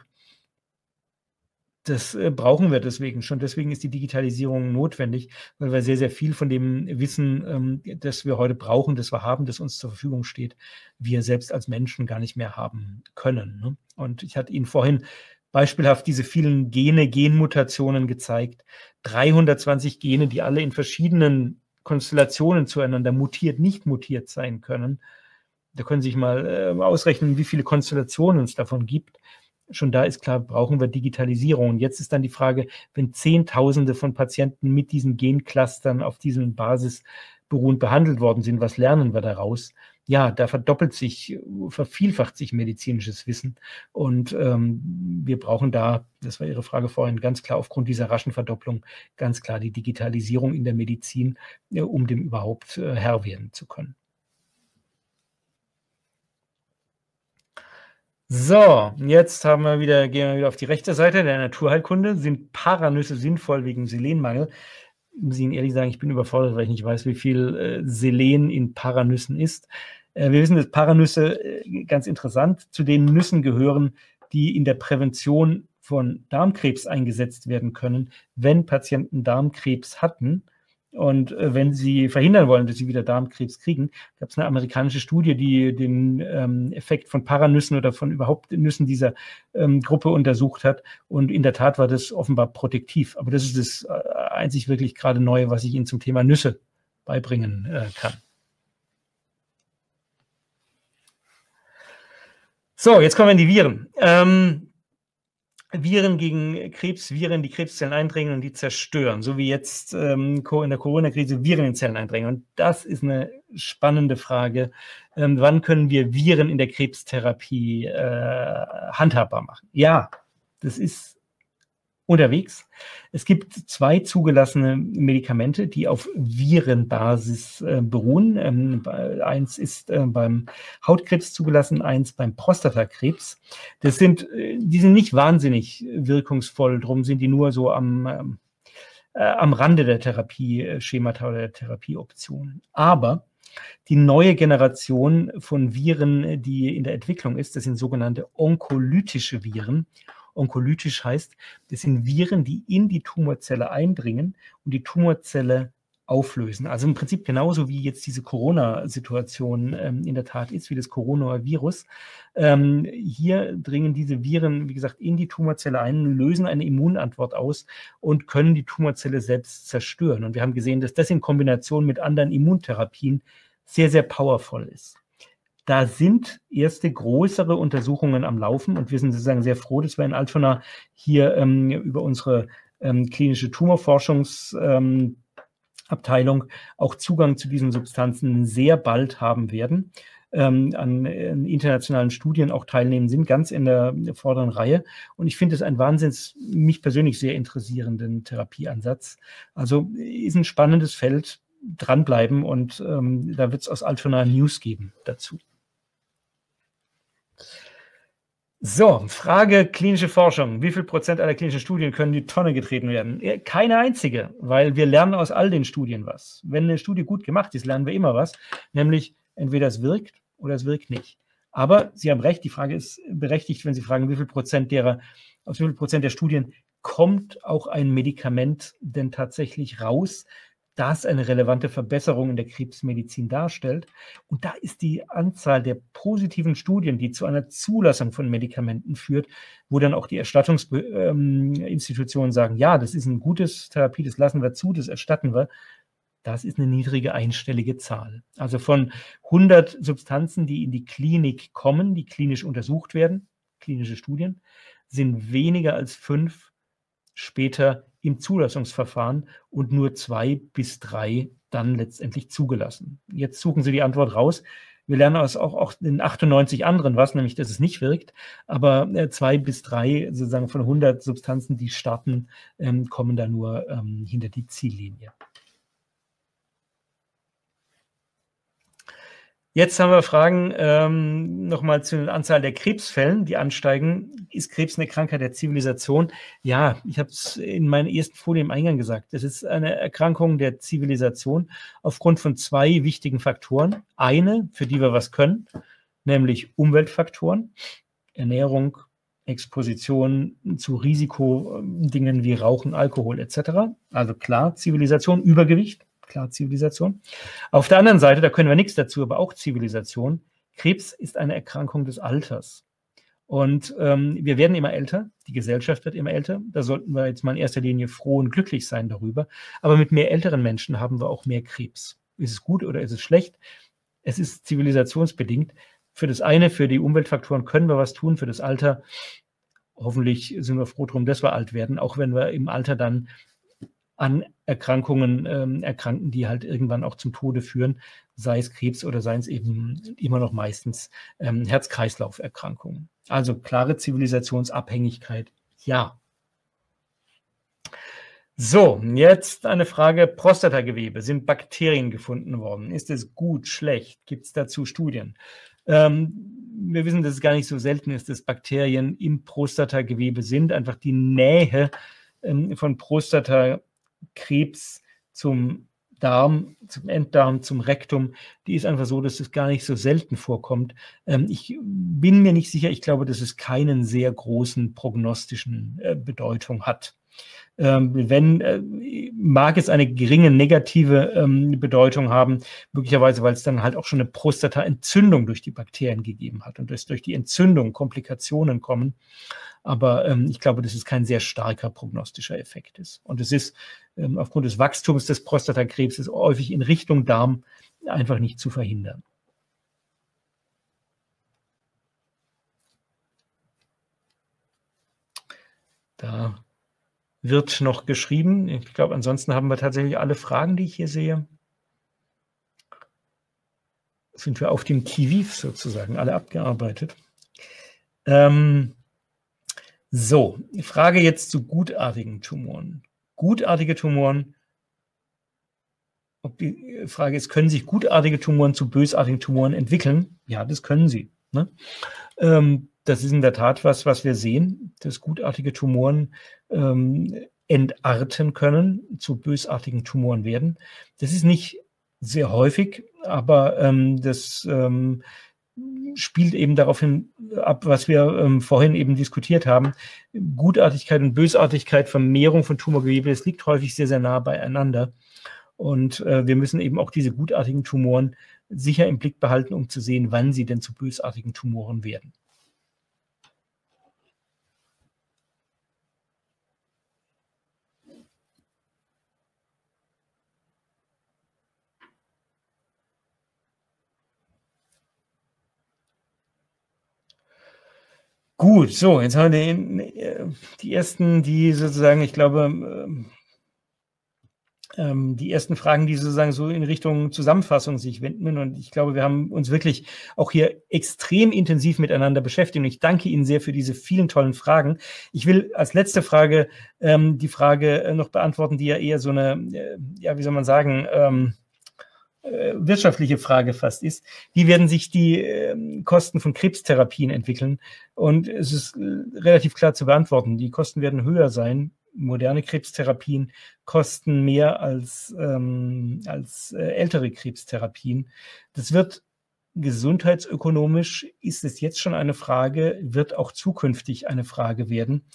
Das äh, brauchen wir deswegen schon. Deswegen ist die Digitalisierung notwendig, weil wir sehr, sehr viel von dem Wissen, ähm, das wir heute brauchen, das wir haben, das uns zur Verfügung steht, wir selbst als Menschen gar nicht mehr haben können. Ne? Und ich hatte Ihnen vorhin beispielhaft diese vielen Gene, Genmutationen gezeigt. 320 Gene, die alle in verschiedenen Konstellationen zueinander mutiert, nicht mutiert sein können. Da können Sie sich mal äh, ausrechnen, wie viele Konstellationen es davon gibt. Schon da ist klar, brauchen wir Digitalisierung. Und jetzt ist dann die Frage, wenn Zehntausende von Patienten mit diesen Genclustern auf diesen Basis beruhend behandelt worden sind, was lernen wir daraus? Ja, da verdoppelt sich, vervielfacht sich medizinisches Wissen. Und ähm, wir brauchen da, das war Ihre Frage vorhin, ganz klar aufgrund dieser raschen Verdopplung, ganz klar die Digitalisierung in der Medizin, äh, um dem überhaupt äh, Herr werden zu können. So, jetzt haben wir wieder, gehen wir wieder auf die rechte Seite der Naturheilkunde. Sind Paranüsse sinnvoll wegen Selenmangel? Muss ich Ihnen ehrlich sagen, ich bin überfordert, weil ich nicht weiß, wie viel äh, Selen in Paranüssen ist. Äh, wir wissen, dass Paranüsse äh, ganz interessant zu den Nüssen gehören, die in der Prävention von Darmkrebs eingesetzt werden können, wenn Patienten Darmkrebs hatten und äh, wenn Sie verhindern wollen, dass Sie wieder Darmkrebs kriegen, gab es eine amerikanische Studie, die den ähm, Effekt von Paranüssen oder von überhaupt Nüssen dieser ähm, Gruppe untersucht hat. Und in der Tat war das offenbar protektiv. Aber das ist das äh, einzig wirklich gerade Neue, was ich Ihnen zum Thema Nüsse beibringen äh, kann. So, jetzt kommen wir in die Viren. Ähm, Viren gegen Krebs, Viren, die Krebszellen eindringen und die zerstören, so wie jetzt ähm, in der Corona-Krise Viren in Zellen eindringen. Und das ist eine spannende Frage. Ähm, wann können wir Viren in der Krebstherapie äh, handhabbar machen? Ja, das ist unterwegs. Es gibt zwei zugelassene Medikamente, die auf Virenbasis äh, beruhen. Ähm, eins ist äh, beim Hautkrebs zugelassen, eins beim Prostatakrebs. Das sind, äh, die sind nicht wahnsinnig wirkungsvoll, drum sind die nur so am, ähm, äh, am Rande der Therapie-Schemata oder der Therapieoptionen. Aber die neue Generation von Viren, die in der Entwicklung ist, das sind sogenannte onkolytische Viren Onkolytisch heißt, das sind Viren, die in die Tumorzelle eindringen und die Tumorzelle auflösen. Also im Prinzip genauso wie jetzt diese Corona-Situation ähm, in der Tat ist, wie das Coronavirus. Ähm, hier dringen diese Viren, wie gesagt, in die Tumorzelle ein, lösen eine Immunantwort aus und können die Tumorzelle selbst zerstören. Und wir haben gesehen, dass das in Kombination mit anderen Immuntherapien sehr, sehr powerful ist. Da sind erste größere Untersuchungen am Laufen und wir sind sozusagen sehr froh, dass wir in Altona hier ähm, über unsere ähm, klinische Tumorforschungsabteilung ähm, auch Zugang zu diesen Substanzen sehr bald haben werden. Ähm, an, internationalen Studien auch teilnehmen sind, ganz in der, vorderen Reihe. Und ich finde es ein wahnsinns, mich persönlich sehr interessierenden Therapieansatz. Also ist ein spannendes Feld, dranbleiben und ähm, da wird es aus Altona News geben dazu. So, Frage klinische Forschung. Wie viel Prozent aller klinischen Studien können die Tonne getreten werden? Keine einzige, weil wir lernen aus all den Studien was. Wenn eine Studie gut gemacht ist, lernen wir immer was, nämlich entweder es wirkt oder es wirkt nicht. Aber Sie haben recht, die Frage ist berechtigt, wenn Sie fragen, wie viel Prozent derer, aus wie viel Prozent der Studien kommt auch ein Medikament denn tatsächlich raus, das eine relevante Verbesserung in der Krebsmedizin darstellt. Und da ist die Anzahl der positiven Studien, die zu einer Zulassung von Medikamenten führt, wo dann auch die Erstattungsinstitutionen sagen, ja, das ist ein gutes Therapie, das lassen wir zu, das erstatten wir. Das ist eine niedrige einstellige Zahl. Also von 100 Substanzen, die in die Klinik kommen, die klinisch untersucht werden, klinische Studien, sind weniger als fünf später im Zulassungsverfahren und nur zwei bis drei dann letztendlich zugelassen. Jetzt suchen Sie die Antwort raus. Wir lernen aus auch, auch den 98 anderen was, nämlich dass es nicht wirkt, aber äh, zwei bis drei sozusagen von 100 Substanzen, die starten, ähm, kommen da nur ähm, hinter die Ziellinie. Jetzt haben wir Fragen ähm, nochmal zur Anzahl der Krebsfällen, die ansteigen. Ist Krebs eine Krankheit der Zivilisation? Ja, ich habe es in meiner ersten Folie im Eingang gesagt. Es ist eine Erkrankung der Zivilisation aufgrund von zwei wichtigen Faktoren. Eine, für die wir was können, nämlich Umweltfaktoren, Ernährung, Exposition zu Risikodingen wie Rauchen, Alkohol etc. Also klar, Zivilisation, Übergewicht klar Zivilisation. Auf der anderen Seite, da können wir nichts dazu, aber auch Zivilisation. Krebs ist eine Erkrankung des Alters. Und ähm, wir werden immer älter, die Gesellschaft wird immer älter. Da sollten wir jetzt mal in erster Linie froh und glücklich sein darüber. Aber mit mehr älteren Menschen haben wir auch mehr Krebs. Ist es gut oder ist es schlecht? Es ist zivilisationsbedingt. Für das eine, für die Umweltfaktoren können wir was tun, für das Alter. Hoffentlich sind wir froh drum, dass wir alt werden, auch wenn wir im Alter dann an Erkrankungen ähm, erkranken, die halt irgendwann auch zum Tode führen, sei es Krebs oder seien es eben immer noch meistens ähm, Herz-Kreislauf-Erkrankungen. Also klare Zivilisationsabhängigkeit, ja. So, jetzt eine Frage. Prostatagewebe. Sind Bakterien gefunden worden? Ist es gut, schlecht? Gibt es dazu Studien? Ähm, wir wissen, dass es gar nicht so selten ist, dass Bakterien im Prostatagewebe sind. Einfach die Nähe ähm, von Prostatakrebs zum Darm, zum Enddarm, zum Rektum, die ist einfach so, dass es gar nicht so selten vorkommt. Ähm, ich bin mir nicht sicher, ich glaube, dass es keinen sehr großen prognostischen äh, Bedeutung hat. Ähm, wenn, äh, mag es eine geringe negative ähm, Bedeutung haben, möglicherweise, weil es dann halt auch schon eine Prostataentzündung durch die Bakterien gegeben hat und dass durch die Entzündung Komplikationen kommen. Aber ähm, ich glaube, dass es kein sehr starker prognostischer Effekt ist. Und es ist aufgrund des Wachstums des Prostatakrebses häufig in Richtung Darm einfach nicht zu verhindern. Da wird noch geschrieben. Ich glaube, ansonsten haben wir tatsächlich alle Fragen, die ich hier sehe. Sind wir auf dem Kiviv sozusagen alle abgearbeitet. Ähm, so, die Frage jetzt zu gutartigen Tumoren. Gutartige Tumoren, ob die Frage ist, können sich gutartige Tumoren zu bösartigen Tumoren entwickeln? Ja, das können sie. Ne? Ähm, das ist in der Tat was, was wir sehen, dass gutartige Tumoren ähm, entarten können, zu bösartigen Tumoren werden. Das ist nicht sehr häufig, aber ähm, das ähm, spielt eben darauf hin ab, was wir ähm, vorhin eben diskutiert haben. Gutartigkeit und Bösartigkeit, Vermehrung von Tumorgewebe, das liegt häufig sehr, sehr nah beieinander. Und äh, wir müssen eben auch diese gutartigen Tumoren sicher im Blick behalten, um zu sehen, wann sie denn zu bösartigen Tumoren werden. Gut, so, jetzt haben wir die, äh, die ersten, die sozusagen, ich glaube, ähm, ähm, die ersten Fragen, die sozusagen so in Richtung Zusammenfassung sich wenden. Und ich glaube, wir haben uns wirklich auch hier extrem intensiv miteinander beschäftigt. Und ich danke Ihnen sehr für diese vielen tollen Fragen. Ich will als letzte Frage ähm, die Frage äh, noch beantworten, die ja eher so eine, äh, ja, wie soll man sagen, ähm, äh, wirtschaftliche Frage fast ist, wie werden sich die äh, Kosten von Krebstherapien entwickeln? Und es ist äh, relativ klar zu beantworten. Die Kosten werden höher sein. Moderne Krebstherapien kosten mehr als, ähm, als äh, ältere Krebstherapien. Das wird gesundheitsökonomisch ist es jetzt schon eine Frage, wird auch zukünftig eine Frage werden.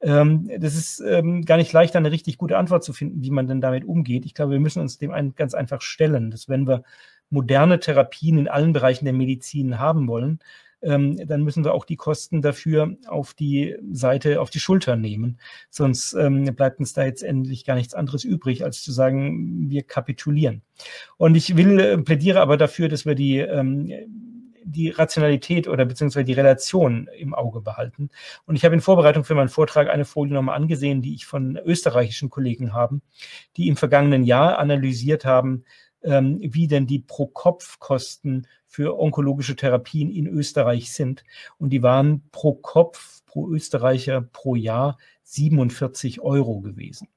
Ähm, das ist ähm, gar nicht leicht, eine richtig gute Antwort zu finden, wie man denn damit umgeht. Ich glaube, wir müssen uns dem ganz einfach stellen, dass wenn wir moderne Therapien in allen Bereichen der Medizin haben wollen, ähm, dann müssen wir auch die Kosten dafür auf die Seite, auf die Schulter nehmen. Sonst ähm, bleibt uns da jetzt endlich gar nichts anderes übrig, als zu sagen, wir kapitulieren. Und ich will, äh, plädiere aber dafür, dass wir die ähm, die Rationalität oder beziehungsweise die Relation im Auge behalten. Und ich habe in Vorbereitung für meinen Vortrag eine Folie nochmal angesehen, die ich von österreichischen Kollegen habe, die im vergangenen Jahr analysiert haben, ähm, wie denn die Pro-Kopf-Kosten für onkologische Therapien in Österreich sind. Und die waren pro Kopf, pro Österreicher pro Jahr 47 Euro gewesen.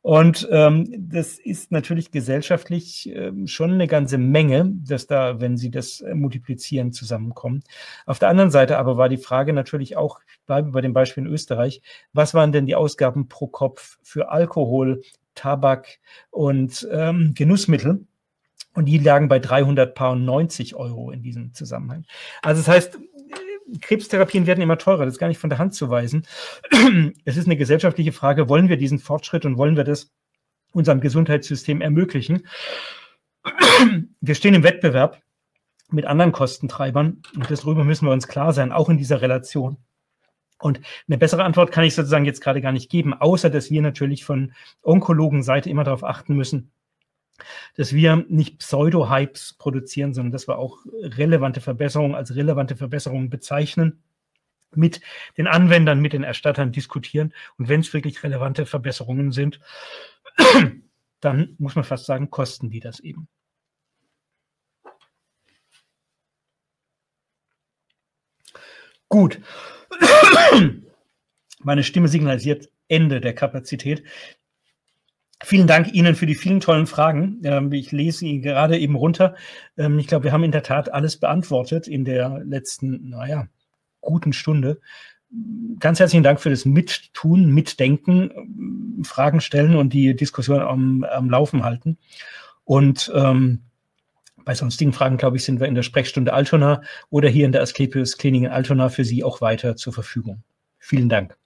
Und ähm, das ist natürlich gesellschaftlich ähm, schon eine ganze Menge, dass da, wenn Sie das äh, multiplizieren, zusammenkommen. Auf der anderen Seite aber war die Frage natürlich auch, ich bleibe bei dem Beispiel in Österreich, was waren denn die Ausgaben pro Kopf für Alkohol, Tabak und ähm, Genussmittel? Und die lagen bei 390 Euro in diesem Zusammenhang. Also das heißt, Krebstherapien werden immer teurer, das ist gar nicht von der Hand zu weisen. Es ist eine gesellschaftliche Frage, wollen wir diesen Fortschritt und wollen wir das unserem Gesundheitssystem ermöglichen? Wir stehen im Wettbewerb mit anderen Kostentreibern und darüber müssen wir uns klar sein, auch in dieser Relation. Und eine bessere Antwort kann ich sozusagen jetzt gerade gar nicht geben, außer dass wir natürlich von Onkologenseite immer darauf achten müssen, dass wir nicht Pseudo-Hypes produzieren, sondern dass wir auch relevante Verbesserungen als relevante Verbesserungen bezeichnen, mit den Anwendern, mit den Erstattern diskutieren. Und wenn es wirklich relevante Verbesserungen sind, [clears throat] dann muss man fast sagen, kosten die das eben. Gut. Meine Stimme signalisiert Ende der Kapazität. Vielen Dank Ihnen für die vielen tollen Fragen. Ähm, ich lese sie gerade eben runter. Ähm, ich glaube, wir haben in der Tat alles beantwortet in der letzten, naja, guten Stunde. Ganz herzlichen Dank für das Mittun, Mitdenken, Fragen stellen und die Diskussion am, am Laufen halten. Und ähm, bei sonstigen Fragen, glaube ich, sind wir in der Sprechstunde Altona oder hier in der Asklepios Klinik in Altona für Sie auch weiter zur Verfügung. Vielen Dank.